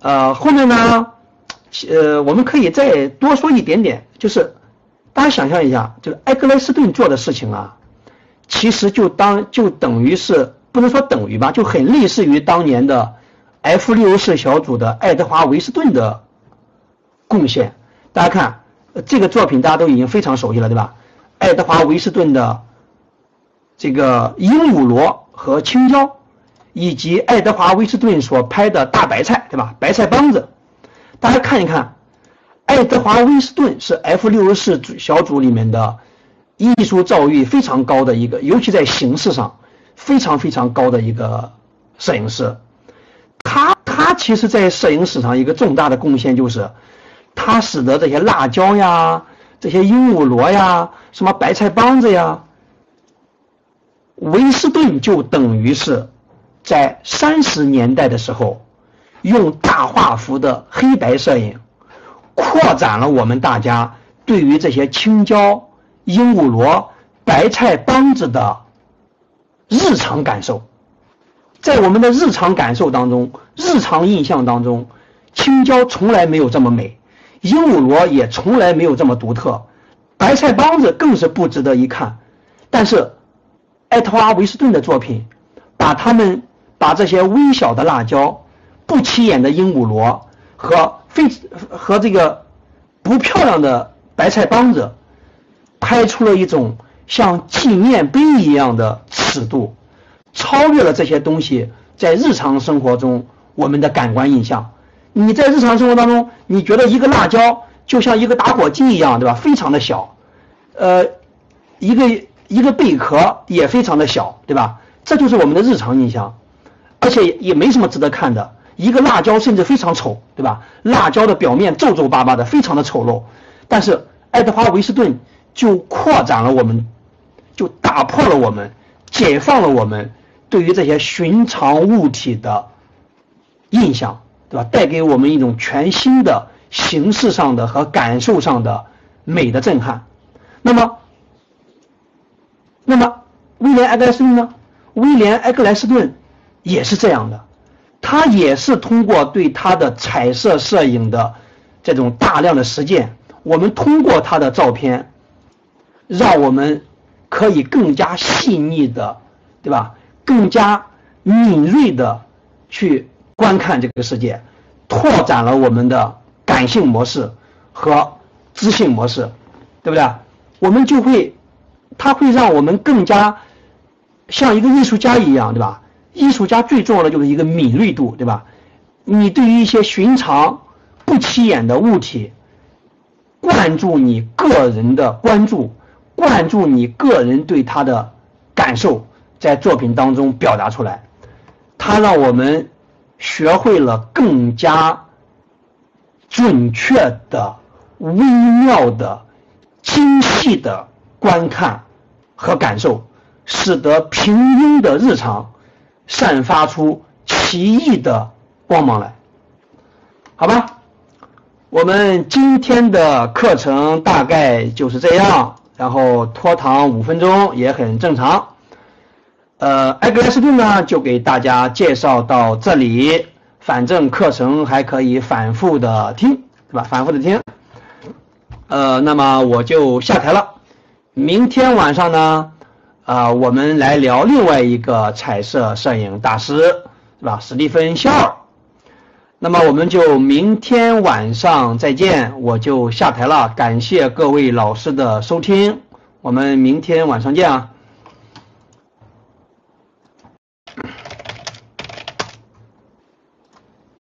呃，后面呢，呃，我们可以再多说一点点，就是大家想象一下，就是埃格莱斯顿做的事情啊。其实就当就等于是不能说等于吧，就很类似于当年的 F 六四小组的爱德华维斯顿的贡献。大家看这个作品，大家都已经非常熟悉了，对吧？爱德华维斯顿的这个鹦鹉螺和青椒，以及爱德华维斯顿所拍的大白菜，对吧？白菜帮子，大家看一看，爱德华威斯顿是 F 六十四小组里面的。艺术造诣非常高的一个，尤其在形式上非常非常高的一个摄影师。他他其实，在摄影史上一个重大的贡献就是，他使得这些辣椒呀、这些鹦鹉螺呀、什么白菜帮子呀，威斯顿就等于是在三十年代的时候，用大画幅的黑白摄影，扩展了我们大家对于这些青椒。鹦鹉螺、白菜帮子的日常感受，在我们的日常感受当中、日常印象当中，青椒从来没有这么美，鹦鹉螺也从来没有这么独特，白菜帮子更是不值得一看。但是，艾特拉维斯顿的作品，把他们把这些微小的辣椒、不起眼的鹦鹉螺和非和这个不漂亮的白菜帮子。拍出了一种像纪念碑一样的尺度，超越了这些东西在日常生活中我们的感官印象。你在日常生活当中，你觉得一个辣椒就像一个打火机一样，对吧？非常的小，呃，一个一个贝壳也非常的小，对吧？这就是我们的日常印象，而且也没什么值得看的。一个辣椒甚至非常丑，对吧？辣椒的表面皱皱巴巴的，非常的丑陋。但是爱德华维斯顿。就扩展了我们，就打破了我们，解放了我们对于这些寻常物体的印象，对吧？带给我们一种全新的形式上的和感受上的美的震撼。那么，那么威廉·埃格莱斯顿呢？威廉·埃格莱斯顿也是这样的，他也是通过对他的彩色摄影的这种大量的实践，我们通过他的照片。让我们可以更加细腻的，对吧？更加敏锐的去观看这个世界，拓展了我们的感性模式和知性模式，对不对？我们就会，它会让我们更加像一个艺术家一样，对吧？艺术家最重要的就是一个敏锐度，对吧？你对于一些寻常不起眼的物体，灌注你个人的关注，灌注你个人对它的感受，在作品当中表达出来。它让我们学会了更加准确的、微妙的、精细的观看和感受，使得平庸的日常散发出奇异的光芒来。好吧，我们今天的课程大概就是这样，然后拖堂五分钟也很正常。呃，艾格莱斯顿呢，就给大家介绍到这里。反正课程还可以反复的听，对吧？反复的听。呃，那么我就下台了。明天晚上呢，啊，我们来聊另外一个彩色摄影大师，是吧？史蒂芬·肖尔。那么我们就明天晚上再见，我就下台了。感谢各位老师的收听，我们明天晚上见啊。